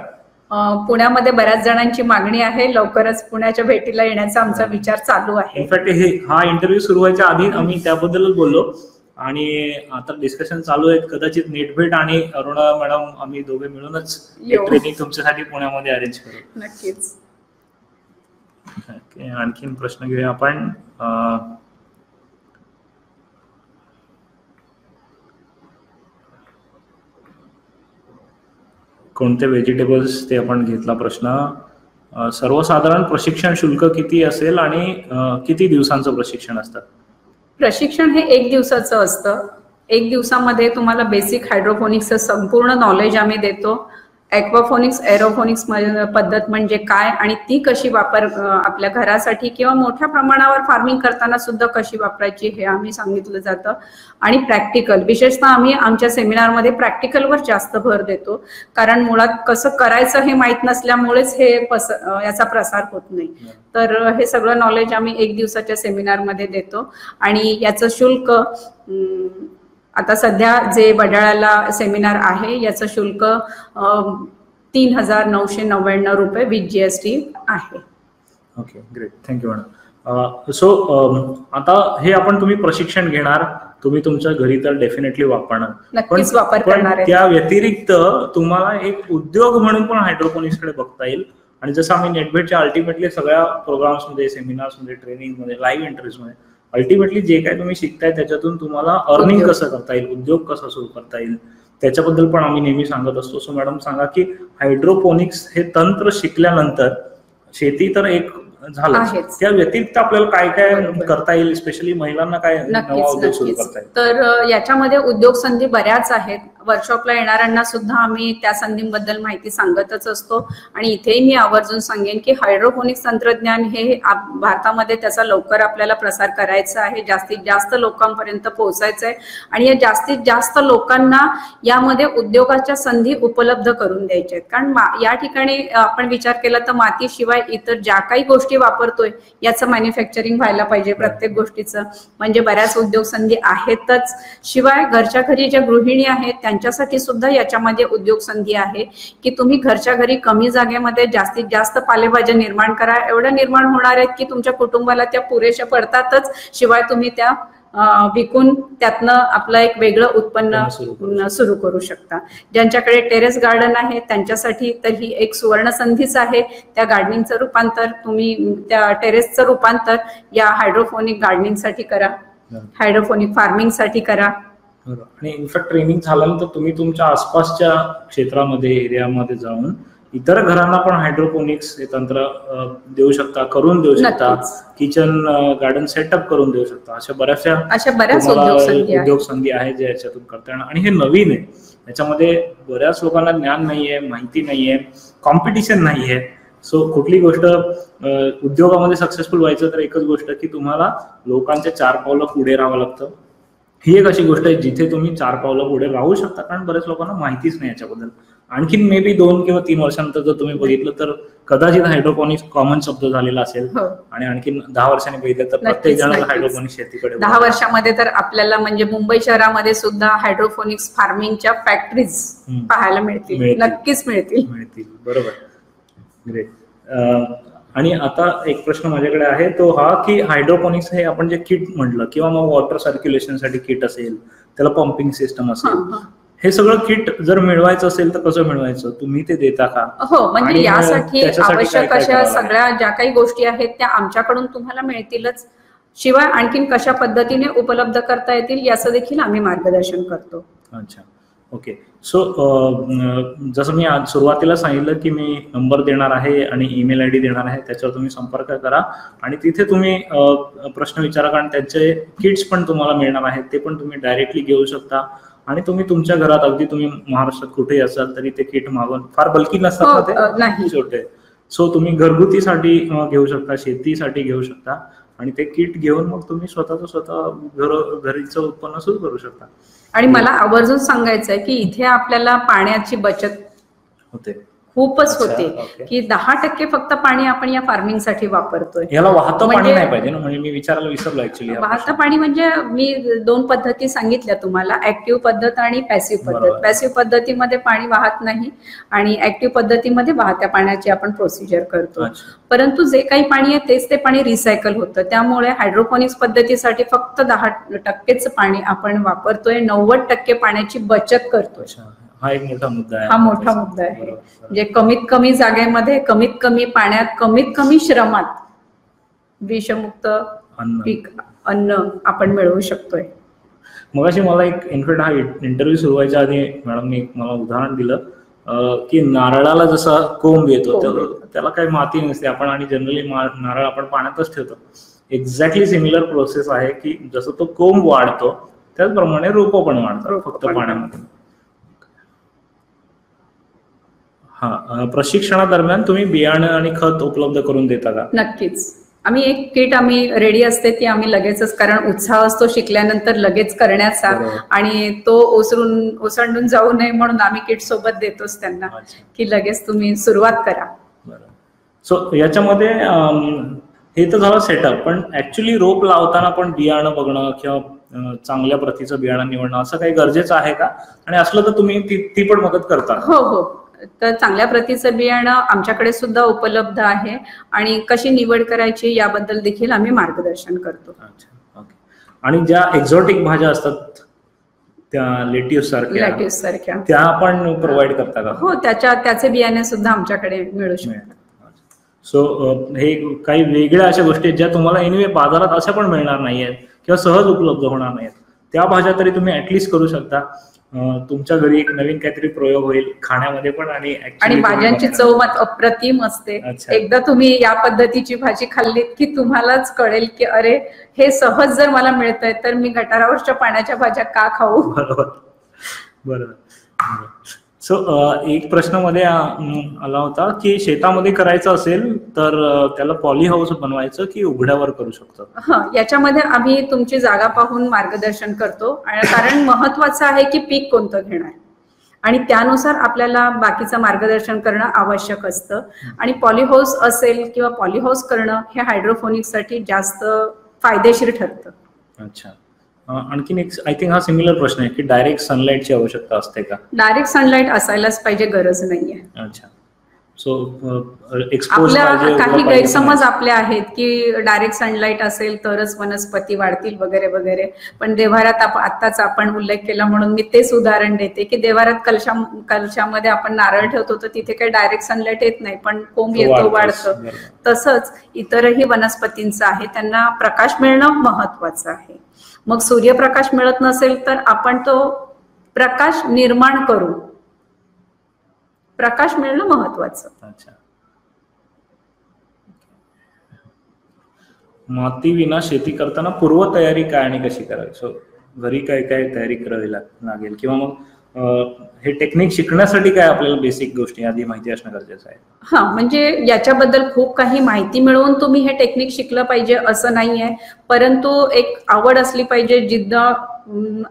पुण्यामध्ये बऱ्याच जणांची मागणी आहे. लवकरच पुण्याच्या भेटीला येण्याचा आमचा विचार चालू आहे. इनफॅक्ट हे हा इंटरव्ह्यू सुरू व्हायच्या आधी आम्ही त्याबद्दलच बोललो. आणि आता डिस्कशन चालू आहेत. कदाचित नेटभेट आणि अरुणा मॅडम आम्ही दोघे मिळूनच. ट्रेनिंग तुमच्यासाठी पुण्यामध्ये अरेंज करू. नक्कीच. आणखीन प्रश्न घेऊया आपण. कोणते व्हेजिटेबल्स ते आपण घेतला प्रश्न. सर्वसाधारण प्रशिक्षण शुल्क किती असेल आणि किती दिवसांचं प्रशिक्षण असतं? प्रशिक्षण हे एक दिवसाचं असतं. एक दिवसामध्ये तुम्हाला बेसिक हायड्रोफोनिक्सचं संपूर्ण नॉलेज आम्ही देतो. ॲक्वाफोनिक्स एरोफोनिक्स पद्धत म्हणजे काय आणि ती कशी वापर आपल्या घरासाठी किंवा मोठ्या प्रमाणावर फार्मिंग करताना सुद्धा कशी वापरायची हे आम्ही सांगितलं जातं. आणि प्रॅक्टिकल विशेषतः आम्ही आमच्या सेमिनारमध्ये प्रॅक्टिकलवर जास्त भर देतो. कारण मुळात कसं करायचं हे माहीत नसल्यामुळेच हे पस याचा प्रसार होत नाही. तर हे सगळं नॉलेज आम्ही एक दिवसाच्या सेमिनारमध्ये देतो. आणि याचं शुल्क आता सध्या जे वडाळ्याला सेमिनार आहे याचं शुल्क तीन हजार नऊशे नव्याण्णव रुपये विथ जी एस टी आहे. Okay great thank you madam so आता हे आपण तुम्ही प्रशिक्षण घेणार तुम्ही तुमच्या घरी तर डेफिनेटली वापरणार. नक्कीच वापर करणार त्या व्यतिरिक्त तुम्हाला एक उद्योग म्हणून पण हायड्रोपोनिक्सकडे बघता येईल. आणि जसं आम्ही नेटबेटच्या अल्टिमेटली सगळ्या प्रोग्राम्समध्ये सेमिनार्समध्ये ट्रेनिंगमध्ये लाईव्ह इंटरव्ह्यूजमध्ये अल्टिमेटली जे काही तुम्ही शिकताय त्याच्यातून तुम्हाला अर्निंग. कसं करता येईल उद्योग कसा सुरू करता येईल त्याच्याबद्दल पण आम्ही नेहमी सांगत असतो सो मॅडम सांगा की हायड्रोपोनिक्स हे तंत्र शिकल्यानंतर शेती तर एक झालं. त्या व्यतिरिक्त आपल्याला काय काय. करता येईल स्पेशली महिलांना काय नवा नक्कीच उद्योग सुरू नक्कीच करता येईल तर याच्यामध्ये उद्योग संधी बऱ्याच आहेत वर्कशॉपला येणाऱ्यांना सुद्धा आम्ही त्या संधींबद्दल माहिती सांगतच असतो. आणि इथेही मी आवर्जून सांगेन की हायड्रोपोनिक्स तंत्रज्ञान हे भारतामध्ये त्याचा लवकर आपल्याला प्रसार करायचा आहे. जास्तीत जास्त लोकांपर्यंत पोहोचायचं आहे आणि या जास्तीत जास्त लोकांना यामध्ये उद्योगाच्या संधी उपलब्ध करून द्यायच्या आहेत. कारण या ठिकाणी आपण विचार केला तर मातीशिवाय इतर ज्या काही गोष्टी वापरतोय याचं मॅन्युफॅक्चरिंग व्हायला पाहिजे प्रत्येक गोष्टीचं. म्हणजे बऱ्याच उद्योग संधी आहेतच. शिवाय घरच्या घरी ज्या गृहिणी आहेत त्यांच्यासाठी सुद्धा याच्यामध्ये उद्योग संधी आहे की तुम्ही घरच्या घरी कमी जागेमध्ये जास्तीत जास्त पालेभाज्या निर्माण करा. एवढ्या निर्माण होणार आहेत की तुमच्या कुटुंबाला त्या पुरेशा पडतातच शिवाय तुम्ही त्या विकून त्यातनं आपलं एक वेगळं उत्पन्न सुरू करू शकता. ज्यांच्याकडे टेरेस गार्डन आहे त्यांच्यासाठी तर ही एक सुवर्ण संधीच आहे. त्या गार्डनिंगचं रूपांतर तुम्ही त्या टेरेसचं रूपांतर या हायड्रोफोनिक गार्डनिंगसाठी करा. हायड्रोफोनिक फार्मिंगसाठी करा. आणि इनफॅक्ट ट्रेनिंग झाल्यानंतर तुम्ही तुमच्या आसपासच्या क्षेत्रामध्ये एरियामध्ये जाऊन इतर घरांना पण हायड्रोपोनिक्स हे तंत्र देऊ शकता करून देऊ शकता. किचन गार्डन सेटअप करून देऊ शकता. अशा बऱ्याचशा अशा बऱ्याच उद्योग संधी आहेत. जे याच्यातून करता येणार. आणि हे नवीन आहे. याच्यामध्ये बऱ्याच लोकांना ज्ञान नाहीये माहिती नाहीये कॉम्पिटिशन नाहीये. सो कुठली गोष्ट उद्योगामध्ये सक्सेसफुल व्हायचं तर एकच गोष्ट की तुम्हाला लोकांचे चार पावलं पुढे राहावं लागतं. ही एक अशी गोष्ट आहे जिथे तुम्ही चार पावलं पुढे राहू शकता कारण बऱ्याच लोकांना माहितीच नाही याच्याबद्दल आणखीन मे बी दोन किंवा तीन वर्षानंतर जर तुम्ही बघितलं तर कदाचित हायड्रोपॉनिक्स कॉमन शब्द झालेला असेल हो आणि आणखीन दहा वर्षांनी बघितलं तर प्रत्येक जण. हायड्रोपॉनिक्स शेतीकडे दहा. वर्षामध्ये तर आपल्याला म्हणजे मुंबई शहरामध्ये सुद्धा हायड्रोफोनिक्स फार्मिंगच्या फॅक्टरीज. पाहायला मिळतील मिळतील. नक्कीच मिळतील मिळतील बरोबर ग्रेट आणि आता एक प्रश्न माझ्याकडे आहे तो हा की हायड्रोपॉनिक्स हे आपण जे किट म्हटलं किंवा मग वॉटर सर्क्युलेशनसाठी किट असेल त्याला पंपिंग सिस्टम असेल हा, सगळं किट जर मिळवायचं असेल तर कसं मिळवायचं? तुम्ही ते देता का? हो म्हणजे यासाठी आवश्यक अशा? सगळ्या ज्या काही गोष्टी आहेत त्या आमच्याकडून तुम्हाला मिळतीलच. शिवाय आणखीन कशा पद्धतीने उपलब्ध करता येतील याचं देखील आम्ही मार्गदर्शन करतो. अच्छा. ओके सो जसं मी आज सुरुवातीला सांगितलं की मी नंबर देणार आहे आणि ईमेल आय डी देणार आहे त्याच्यावर तुम्ही संपर्क करा. आणि तिथे तुम्ही प्रश्न विचारा कारण त्यांचे किट्स पण तुम्हाला मिळणार आहेत ते पण तुम्ही डायरेक्टली घेऊ शकता. आणि तुम्ही तुमच्या घरात अगदी तुम्ही महाराष्ट्रात कुठेही असाल तरी ते किट मागून फार बल्की हो, नसतात अ, ते नाही. छोटे. सो तुम्ही घरगुतीसाठी घेऊ शकता शेतीसाठी घेऊ शकता. आणि ते किट घेऊन मग तुम्ही स्वतःचं स्वतः घर घरीचं उत्पन्न सुरू करू शकता. आणि मला आवर्जून सांगायचं आहे की इथे आपल्याला पाण्याची बचत होते. खूपच होते. की दहा टक्के फक्त पाणी आपण या फार्मिंगसाठी वापरतोय. याला वाहतं पाणी म्हणजे- नाही पाहिजे ना? म्हणजे मी विचारायला विसरलो ऍक्च्युली वाहतं पाणी म्हणजे मी दोन पद्धती सांगितल्या तुम्हाला. ऍक्टिव्ह पद्धत आणि पॅसिव्ह पद्धत. पॅसिव्ह पद्धतीमध्ये पाणी वाहत नाही आणि ऍक्टिव्ह पद्धतीमध्ये वाहत्या पाण्याची आपण प्रोसिजर करतो. परंतु जे काही पाणी आहे तेच ते पाणी रिसायकल होतं. त्यामुळे हायड्रोपोनिक्स पद्धतीसाठी फक्त दहा टक्केच पाणी आपण वापरतोय. नव्वद टक्के पाण्याची बचत करतोय. अच्छा. हा एक मोठा मुद्दा आहे. हा मोठा मुद्दा आहे. म्हणजे कमीत कमी जागेमध्ये कमीत कमी पाण्यात कमीत कमी श्रमात विषमुक्त अन्न. पीक अन्न आपण मिळवू शकतोय. मगाशी मला एक इनफॅक्ट हा इंटरव्ह्यू सुरू व्हायच्या आधी मॅडमने मला उदाहरण दिलं की नारळाला जसा कोंब येतो. त्याला काही माती नसते. आपण आणि जनरली नारळ आपण पाण्यातच ठेवतो. एक्झॅक्टली सिमिलर प्रोसेस आहे की जसं तो कोंब वाढतो त्याचप्रमाणे रोपं पण वाढतात फक्त पण. पाण्यामध्ये. हा प्रशिक्षणादरम्यान तुम्ही बियाणं आणि खत उपलब्ध करून देता का? नक्कीच. आम्ही एक किट आम्ही रेडी असते ती आम्ही लगेचच कारण उत्साह असतो शिकल्यानंतर लगेच करण्याचा. आणि तो ओसरून ओसंडून जाऊ नये म्हणून आम्ही किट सोबत देतोच त्यांना की लगेच तुम्ही सुरुवात करा. सो याच्यामध्ये हे तर झालं सेटअप पण ऍक्च्युली रोप लावताना पण बियाणं बघणं किंवा चांगल्या प्रतीचं बियाणं निवडणं असं काही गरजेचं आहे का? आणि असलं तर तुम्ही ती पण मदत करता. हो हो. तर चांगल्या प्रतीचं बियाणं आमच्याकडे सुद्धा उपलब्ध आहे आणि कशी निवड करायची याबद्दल देखील आम्ही मार्गदर्शन करतो. अच्छा ओके. आणि ज्या एक्झॉटिक भाज्या असतात त्या लेट्यूस सारख्या लॅट्यूस सारख्या. त्या आपण प्रोव्हाइड करता का? हो त्याच्या त्याचे बियाणे सुद्धा आमच्याकडे मिळू शकतात. सो हे काही वेगळ्या अशा गोष्टी आहेत ज्या तुम्हाला एनिवे बाजारात अशा पण मिळणार नाहीयेत किंवा सहज उपलब्ध होणार नाहीत त्या भाज्या तरी तुम्ही ऍटलिस्ट करू शकता. तुमच्या घरी एक नवीन काहीतरी प्रयोग होईल खाण्यामध्ये पण आणि आणि भाज्यांची. चव मात्र अप्रतिम असते. एकदा तुम्ही या पद्धतीची भाजी खाल्लीत की तुम्हालाच कळेल की अरे हे सहज जर मला मिळत आहे तर मी गटारावरच्या पाण्याच्या भाज्या का खाऊ? बरोबर. बरोबर. सो एक प्रश्नमध्ये आला होता की शेतामध्ये करायचं असेल तर त्याला पॉली हाऊस बनवायचं की उघड्यावर करू शकतो? हा याच्यामध्ये आम्ही तुमची जागा पाहून मार्गदर्शन करतो आणि कारण [LAUGHS] महत्वाचं आहे की पीक कोणतं घेणार. आणि त्यानुसार आपल्याला बाकीचं मार्गदर्शन करणं आवश्यक असतं. आणि पॉलिहाऊस असेल किंवा पॉलिहाऊस करणं हे हायड्रोफोनिक्ससाठी जास्त फायदेशीर ठरतं. अच्छा. आणखीन एक आय थिंक हा सिमिलर प्रश्न आहे की डायरेक्ट सनलाईटची आवश्यकता असते का? डायरेक्ट सनलाईट असायलाच पाहिजे गरज नाहीये. अच्छा. सो आपल्या काही गैरसमज आपले आहेत की डायरेक्ट सनलाईट असेल तरच वनस्पती वाढतील वगैरे वगैरे. पण देवारात आत्ताच आपण उल्लेख केला म्हणून मी तेच उदाहरण देते की देवारात कलशा कलशामध्ये आपण नारळ ठेवतो तर तिथे काही डायरेक्ट सनलाईट येत नाही पण कोंब येतो वाढतं. तसंच इतरही वनस्पतींचं आहे त्यांना प्रकाश मिळणं महत्वाचं आहे. मग सूर्यप्रकाश मिळत नसेल तर आपण तो प्रकाश निर्माण करू. प्रकाश मिळणं महत्वाचं. अच्छा. माती विना शेती करताना पूर्वतयारी काय आणि कशी करावी? सो घरी काय काय तयारी करावी लागेल किंवा मग हे टेक्निक शिकण्यासाठी काय आपल्याला बेसिक गोष्टी आधी माहिती असणं गरजेचं आहे? हा म्हणजे याच्याबद्दल खूप काही माहिती मिळवून तुम्ही हे टेक्निक शिकलं पाहिजे असं नाहीये. परंतु एक आवड असली पाहिजे जिद्द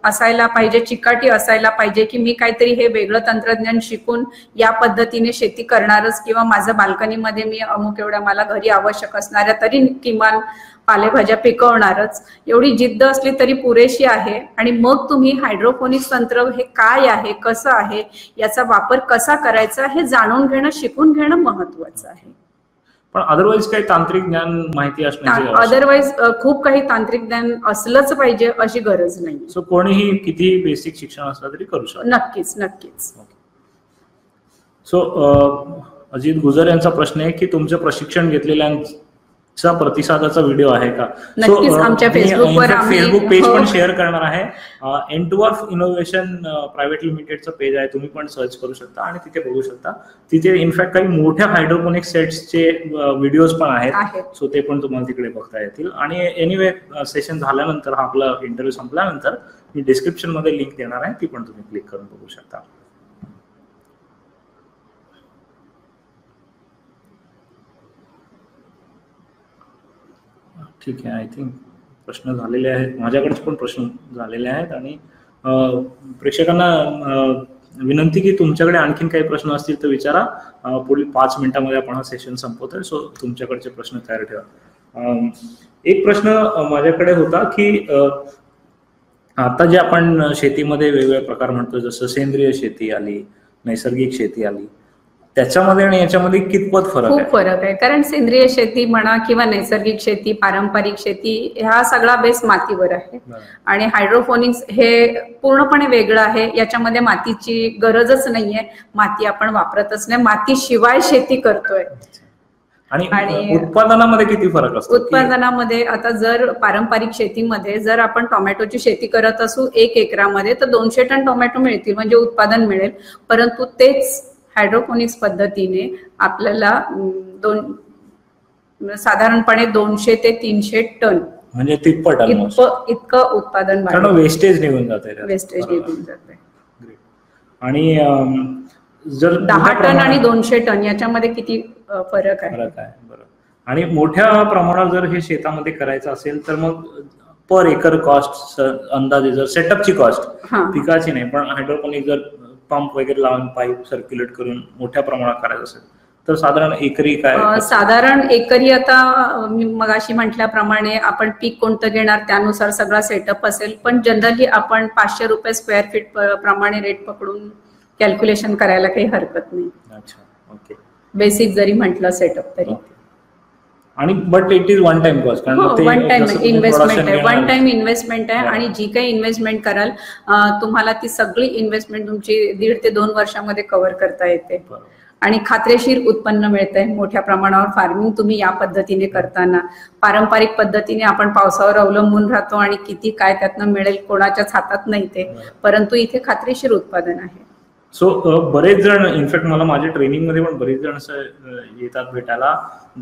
असायला पाहिजे चिकाटी असायला पाहिजे की मी काहीतरी हे वेगळं तंत्रज्ञान शिकून या पद्धतीने शेती करणारच किंवा माझं बाल्कनीमध्ये मी अमुक एवढ्या मला घरी आवश्यक असणाऱ्या तरी किमान पालेभाज्या पिकवणारच. एवढी जिद्द असली तरी पुरेशी आहे. आणि मग तुम्ही हायड्रोपोनिक्स तंत्र हे काय आहे कसं आहे याचा वापर कसा करायचा हे जाणून घेणं शिकून घेणं महत्वाचं आहे. पण अदरवाईज काही तांत्रिक ज्ञान माहिती असण्याची. अदरवाईज खूप काही तांत्रिक ज्ञान असलंच पाहिजे अशी गरज नाही. सो कोणीही कितीही बेसिक शिक्षण असलं तरी करू शकतो. नक्कीच नक्कीच. सो अजित गुजर यांचा प्रश्न आहे की तुमचं प्रशिक्षण चा प्रतिसादाचा व्हिडिओ आहे का? नक्कीच आमच्या फेसबुकवर फेसबुक पेज हो. पण शेअर करणार आहे. एनटुवर्फ इनोव्हेशन प्रायव्हेट लिमिटेडचं पेज आहे. तुम्ही पण सर्च करू शकता आणि तिथे बघू शकता. तिथे इनफॅक्ट काही मोठ्या हायड्रोपोनिक सेट्सचे व्हिडिओज पण आहेत. आहेत. सो ते पण तुम्हाला तिकडे बघता येतील. आणि एनिवे सेशन झाल्यानंतर हा आपला इंटरव्ह्यू संपल्यानंतर मी डिस्क्रिप्शनमध्ये लिंक देणार आहे. ती पण तुम्ही क्लिक करून बघू शकता. ठीक आहे आय थिंक प्रश्न झालेले आहेत. माझ्याकडेच पण प्रश्न झालेले आहेत आणि प्रेक्षकांना विनंती की तुमच्याकडे आणखीन काही प्रश्न असतील तर विचारा. पुढील पाच मिनिटामध्ये आपण हा सेशन संपवतोय. सो तुमच्याकडचे प्रश्न तयार ठेवा. एक प्रश्न माझ्याकडे होता की आता जे आपण शेतीमध्ये वेगवेगळे प्रकार म्हणतो जसं सेंद्रिय शेती आली नैसर्गिक शेती आली त्याच्यामध्ये आणि याच्यामध्ये कितपत फरक खूप फरक आहे. कारण सेंद्रिय शेती म्हणा किंवा नैसर्गिक शेती पारंपरिक शेती ह्या सगळा बेस मातीवर आहे. आणि हायड्रोफोनिक्स हे पूर्णपणे वेगळं आहे. याच्यामध्ये मातीची गरजच नाहीये. माती आपण वापरतच नाही माती शिवाय शेती करतोय. आणि उत्पादनामध्ये किती फरक असतो? उत्पादनामध्ये आता जर पारंपरिक शेतीमध्ये जर आपण टोमॅटोची शेती करत असू एक एकरामध्ये तर दोनशे टन टोमॅटो मिळतील म्हणजे उत्पादन मिळेल. परंतु तेच हायड्रोपोनिक्स पद्धतीने आपल्याला दोन साधारणपणे दोनशे ते तीनशे टन म्हणजे तिप्पट. इतकं इतकं उत्पादन वेस्टेज निघून जाते. वेस्टेज. निघून जाते. आणि जर दहा टन आणि दोनशे टन याच्यामध्ये किती फरक आहे फरक आहे बरोबर आणि मोठ्या प्रमाणात जर हे शेतामध्ये करायचं असेल तर मग पर एकर कॉस्ट अंदाजे जर सेटअपची कॉस्ट पिकाची नाही पण हायड्रोपोनिक जर पंप वगैरे लावून पाईप सर्क्युलेट करून मोठ्या प्रमाणात करायचं असेल तर साधारण एकरी काय? साधारण एकरी आता मी मगाशी म्हटल्याप्रमाणे आपण पीक कोणतं घेणार त्यानुसार सगळा सेटअप असेल पण जनरली आपण पाचशे रुपये स्क्वेअर फीट प्रमाणे रेट पकडून कॅल्क्युलेशन करायला काही हरकत नाही. अच्छा ओके बेसिक जरी म्हटलं सेटअप तरी. आणि but it is one time cost कारण वन टाइम इन्व्हेस्टमेंट आहे. वन टाइम इन्व्हेस्टमेंट आहे. आणि जी काही इन्व्हेस्टमेंट कराल तुम्हाला ती सगळी इन्व्हेस्टमेंट तुमची दीड ते दोन वर्षामध्ये कव्हर करता येते. आणि खात्रीशीर उत्पन्न मिळतंय. मोठ्या प्रमाणावर फार्मिंग तुम्ही या पद्धतीने करताना. पारंपरिक पद्धतीने आपण पावसावर अवलंबून राहतो आणि किती काय त्यातनं मिळेल कोणाच्याच हातात नाही ते. परंतु इथे खात्रीशीर उत्पादन आहे. सो बरेच जण इनफॅक्ट मला माझ्या ट्रेनिंगमध्ये पण बरेच जण असं येतात भेटायला.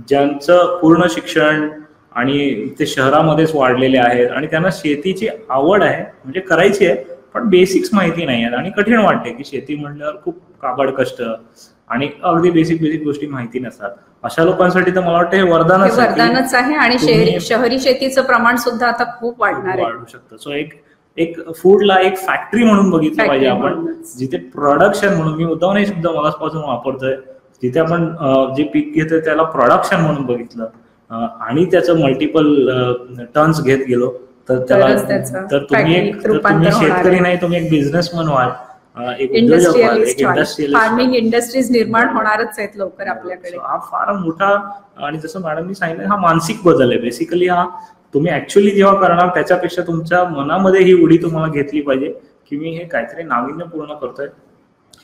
ज्यांचं पूर्ण शिक्षण आणि ते शहरामध्येच वाढलेले आहेत आणि त्यांना शेतीची आवड आहे म्हणजे करायची आहे पण बेसिक्स माहिती नाही आहेत आणि कठीण वाटते की शेती म्हणल्यावर खूप काबाड कष्ट आणि अगदी बेसिक बेसिक गोष्टी माहिती नसतात. अशा लोकांसाठी तर मला वाटतं हे वरदानच वरदानच आहे आणि शहरी शहरी शेतीचं प्रमाण सुद्धा आता खूप वाढणार वाढू शकतं. सो एक एक फूडला एक फॅक्टरी म्हणून बघितलं पाहिजे आपण. जिथे प्रोडक्शन म्हणून मी नाही शब्द मगासपासून वापरतोय जिथे आपण जे पीक घेतोय त्याला प्रोडक्शन म्हणून बघितलं. आणि त्याचं मल्टिपल टर्न्स घेत गेलो तर त्याला तर तुम्ही एक तुम्ही शेतकरी. नाही तुम्ही एक बिझनेसमन व्हाल. फार्मिंग इंडस्ट्रीज निर्माण होणारच आहेत लवकर आपल्याकडे. हा फार मोठा आणि जसं मॅडमनी सांगितलं हा मानसिक बदल आहे. बेसिकली हा तुम्ही ऍक्च्युअली जेव्हा करणार त्याच्यापेक्षा तुमच्या मनामध्ये ही उडी तुम्हाला घेतली पाहिजे की मी हे काहीतरी नाविन्य पूर्ण करतोय.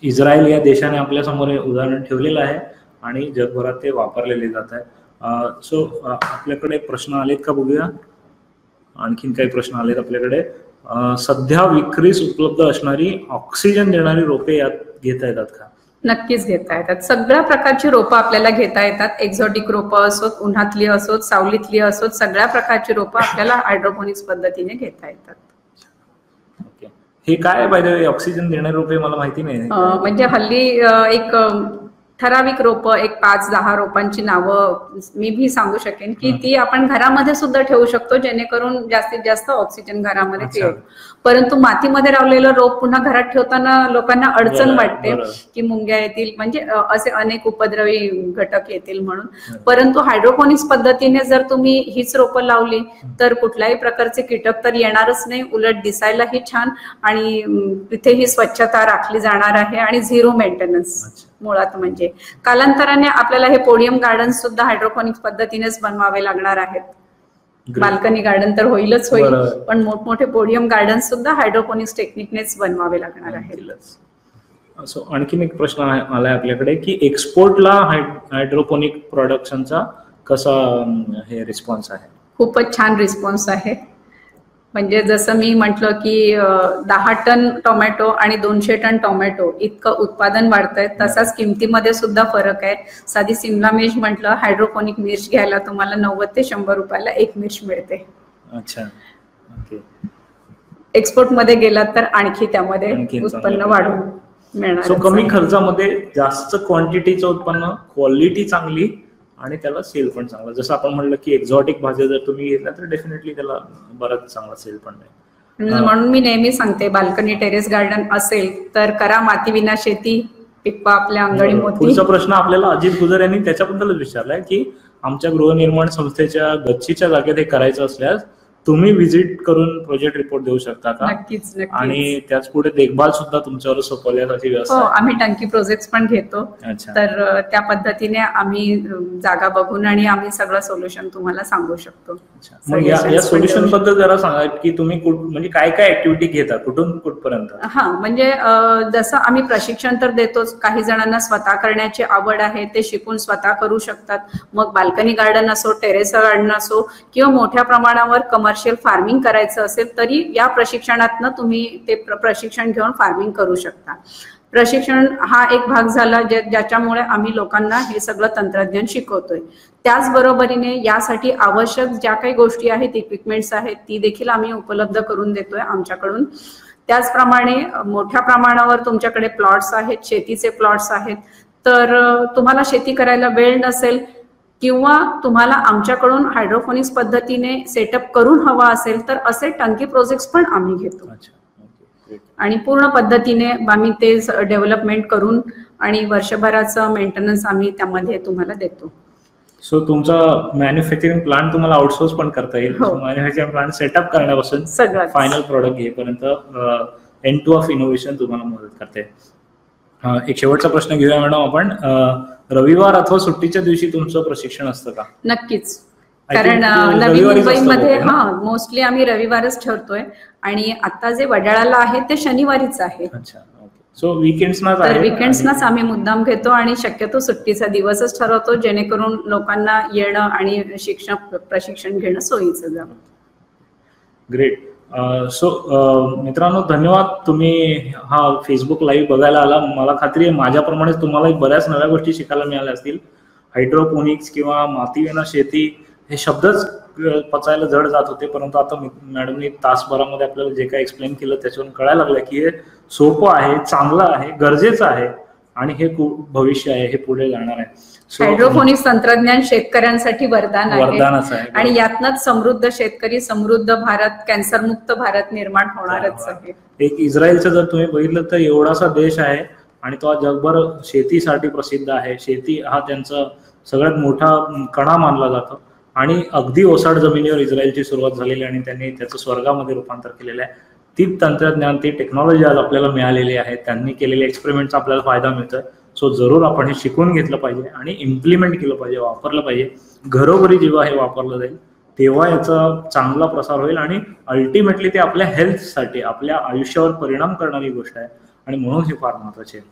इस्रायल या देशाने आपल्यासमोर हे उदाहरण ठेवलेलं आहे आणि जगभरात ते वापरलेले जात आहे. सो आपल्याकडे प्रश्न आलेत का बघूया? आणखीन काही प्रश्न आलेत आपल्याकडे. सध्या विक्रीस उपलब्ध असणारी ऑक्सिजन देणारी रोपे यात घेता येतात का? नक्कीच घेता येतात. सगळ्या प्रकारची रोपं आपल्याला घेता येतात. एक्झॉटिक रोपं असोत उन्हातली असोत सावलीतली असोत सगळ्या प्रकारची रोपं आपल्याला हायड्रोपोनिक्स पद्धतीने घेता येतात. हे काय पाहिजे ऑक्सिजन देणारे रुपये मला माहिती नाही. म्हणजे हल्ली एक ठराविक रोपं एक पाच दहा रोपांची नावं मी भी सांगू शकेन की. ती आपण घरामध्ये सुद्धा ठेवू शकतो जेणेकरून जास्तीत जास्त ऑक्सिजन घरामध्ये. क्रिएट परंतु मातीमध्ये लावलेलं रोप पुन्हा घरात ठेवताना लोकांना अडचण वाटते. की मुंग्या येतील म्हणजे असे अनेक उपद्रवी घटक येतील म्हणून. परंतु हायड्रोपोनिक्स पद्धतीने जर तुम्ही हीच रोपं लावली तर कुठल्याही प्रकारचे कीटक तर येणारच नाही उलट दिसायलाही छान आणि तिथेही स्वच्छता राखली जाणार आहे आणि झिरो मेंटेनन्स. मुळात म्हणजे. कालांतराने आपल्याला हे पोडियम गार्डन सुद्धा हायड्रोपोनिक्स पद्धतीनेच बनवावे लागणार आहेत. बाल्कनी गार्डन तर होईलच होईल. पण मोठमोठे पोडियम गार्डन सुद्धा हायड्रोपोनिक्स टेक्निकनेच बनवावे लागणार आहेत. सो आणखीन एक प्रश्न आहे- आलाय आपल्याकडे की एक्सपोर्टला हायड्रोपोनिक प्रोडक्शनचा कसा हे रिस्पॉन्स आहे? खूपच छान रिस्पॉन्स आहे. म्हणजे जसं मी म्हटलं की दहा टन टोमॅटो आणि दोनशे टन टोमॅटो इतकं उत्पादन वाढतंय तसाच किमतीमध्ये सुद्धा फरक आहे. साधी सिमला मिर्च म्हटलं हायड्रोपोनिक मिर्च घ्यायला तुम्हाला नव्वद ते शंभर रुपयाला एक मिर्च मिळते. अच्छा. ओके. एक्सपोर्टमध्ये गेलात तर आणखी त्यामध्ये उत्पन्न. वाढून मिळणार सो कमी खर्चामध्ये जास्त क्वांटिटीचं उत्पन्न क्वालिटी चांगली आणि त्याला सेल पण चांगला. जसं आपण म्हणलं की एक्झॉटिक भाज्या जर तुम्ही घेतल्या तर डेफिनेटली त्याला बराच चांगला सेल पण आहे. म्हणून मी नेहमी सांगते बाल्कनी टेरेस गार्डन असेल तर करा माती विना शेती पिकवा आपल्या अंगणी मोती. पुढचा प्रश्न आपल्याला अजित गुजर यांनी त्याच्याबद्दलच विचारलाय की आमच्या गृहनिर्माण संस्थेच्या गच्चीच्या जागेत हे करायचं असल्यास तुम्ही व्हिजिट करून प्रोजेक्ट रिपोर्ट देऊ शकता का? नक्कीच नक्कीच. आणि त्याच पुढे देखभाल सुद्धा तुमच्यावर सोपवल्यात अशी हो व्यवस्था. आम्ही टंकी प्रोजेक्ट पण घेतो. अच्छा. तर अ, त्या पद्धतीने आम्ही अ, जागा बघून आणि आम्ही सगळं सोल्युशन तुम्हाला सांगू शकतो. अच्छा. मग या सोल्युशनबद्दल जरा सांगा की तुम्ही कुठ म्हणजे काय काय ऍक्टिव्हिटी घेता? कुठून कुठपर्यंत? हा म्हणजे अ, जसं आम्ही प्रशिक्षण तर देतोच. काही जणांना स्वतः करण्याची आवड आहे ते शिकून स्वतः करू शकतात. मग बाल्कनी गार्डन असो टेरेस गार्डन असो किंवा मोठ्या प्रमाणावर कमर्शियल फार्मिंग करायचं असेल तरी या प्रशिक्षणातनं तुम्ही ते प्रशिक्षण घेऊन फार्मिंग करू शकता. प्रशिक्षण हा एक भाग झाला ज्या- ज्याच्यामुळे आम्ही लोकांना हे सगळं तंत्रज्ञान शिकवतोय. त्याचबरोबरीने यासाठी आवश्यक ज्या काही गोष्टी आहेत इक्विपमेंट्स आहेत ती देखील आम्ही उपलब्ध करून देतोय आमच्याकडून. त्याचप्रमाणे मोठ्या प्रमाणावर तुमच्याकडे प्लॉट्स आहेत शेतीचे प्लॉट्स आहेत. तर तुम्हाला शेती करायला वेळ नसेल किंवा तुम्हाला आमच्याकडून हायड्रोफोनिक्स पद्धतीने सेटअप करून हवा असेल तर असे टंकी प्रोजेक्ट्स पण आम्ही घेतो. आणि पूर्ण पद्धतीने आम्ही ते डेव्हलपमेंट करून आणि वर्षभराचं मेंटेनन्स आम्ही त्यामध्ये तुम्हाला देतो. सो तुमचा मॅन्युफॅक्चरिंग प्लांट तुम्हाला आउटसोर्स पण करता येईल. मॅन्युफॅक्चरिंग प्लांट सेटअप करण्यापासून सगळं फायनल प्रॉडक्ट घेईपर्यंत एन टू ऑफ इनोव्हेशन तुम्हाला मदत करते. एक शेवटचा प्रश्न घेऊया मॅडम आपण. रविवार अथवा सुट्टीच्या दिवशी तुमचं प्रशिक्षण असतं का? नक्कीच. कारण नवी मुंबईमध्ये? हा मोस्टली आम्ही रविवारच ठरतोय. आणि आता जे वडाळाला आहे ते शनिवारीच आहे. अच्छा ओके सो तर विकेंड्सनाच आम्ही मुद्दाम घेतो आणि शक्यतो सुट्टीचा दिवसच ठरवतो जेणेकरून लोकांना येणं आणि शिक्षण प्रशिक्षण घेणं सोयीचं जावं ग्रेट सो मित्रांनो धन्यवाद. तुम्ही हा फेसबुक लाईव्ह बघायला आला. मला खात्री आहे माझ्याप्रमाणेच तुम्हाला बऱ्याच नव्या गोष्टी शिकायला मिळाल्या असतील. हायड्रोपोनिक्स किंवा मातीविना शेती हे शब्दच पचायला जड जात होते. परंतु आता मॅडमनी तासभरामध्ये आपल्याला जे काय एक्सप्लेन केलं त्याच्यावरून कळायला लागलं की हे सोपं आहे चांगलं आहे गरजेचं आहे. आणि हे भविष्य आहे हे पुढे जाणार आहे. So, हायड्रोफोनिक्स तंत्रज्ञान शेतकऱ्यांसाठी वरदान आहे. वरदानच आहे आणि यातनच समृद्ध शेतकरी समृद्ध भारत कॅन्सरमुक्त भारत निर्माण होणारच आहे. एक इस्रायलचं जर तुम्ही बघितलं तर एवढासा देश आहे आणि तो जगभर शेतीसाठी प्रसिद्ध आहे. शेती हा त्यांचा सगळ्यात मोठा कणा मानला जातो. आणि अगदी ओसाड जमिनीवर इस्रायलची सुरुवात झालेली आणि त्यांनी त्याचं स्वर्गामध्ये रूपांतर केलेलं आहे. ती तंत्रज्ञान ती टेक्नॉलॉजी आज आपल्याला मिळालेली आहे. त्यांनी केलेल्या एक्सपेरिमेंटचा आपल्याला फायदा मिळतोय. सो जरूर आपण हे शिकून घेतलं पाहिजे आणि इम्प्लिमेंट केलं पाहिजे वापरलं पाहिजे. घरोघरी जेव्हा हे वापरलं जाईल तेव्हा याचा चांगला प्रसार होईल आणि अल्टिमेटली ते आपल्या हेल्थसाठी आपल्या आयुष्यावर परिणाम करणारी गोष्ट आहे. आणि म्हणून हे फार महत्त्वाचे आहे.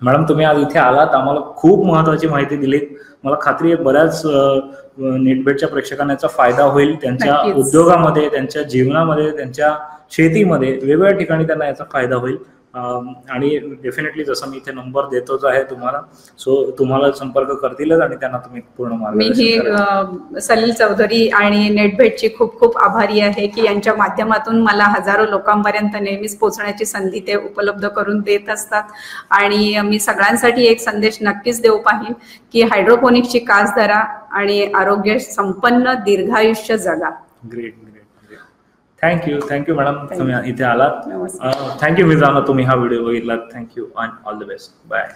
मॅडम तुम्ही आज इथे आलात. आम्हाला खूप महत्वाची माहिती दिली मला खात्री आहे बऱ्याच नेटबेटच्या प्रेक्षकांना याचा फायदा होईल. त्यांच्या. उद्योगामध्ये त्यांच्या जीवनामध्ये त्यांच्या शेतीमध्ये वेगवेगळ्या ठिकाणी त्यांना याचा फायदा होईल. आणि डेफिनेटली जसं मी इथे नंबर देतोच आहे तुम्हाला सो तुम्हाला संपर्क करतीलच आणि त्यांना तुम्ही पूर्ण मी ही सलील चौधरी आणि नेटभेटची खूप खूप आभारी आहे की यांच्या माध्यमातून मला हजारो लोकांपर्यंत नेहमीच पोहोचण्याची संधी ते उपलब्ध करून देत असतात. आणि मी सगळ्यांसाठी एक संदेश नक्कीच देऊ पाहिन की हायड्रोपोनिक्सची कास धरा आणि आरोग्य संपन्न दीर्घायुष्य जगा. Great thank you thank you madam Thank तुम्ही इथे आलात नमस्कार थँक्यू मित्रांनो तुम्ही हा व्हिडिओ बघितलात thank you and all the best bye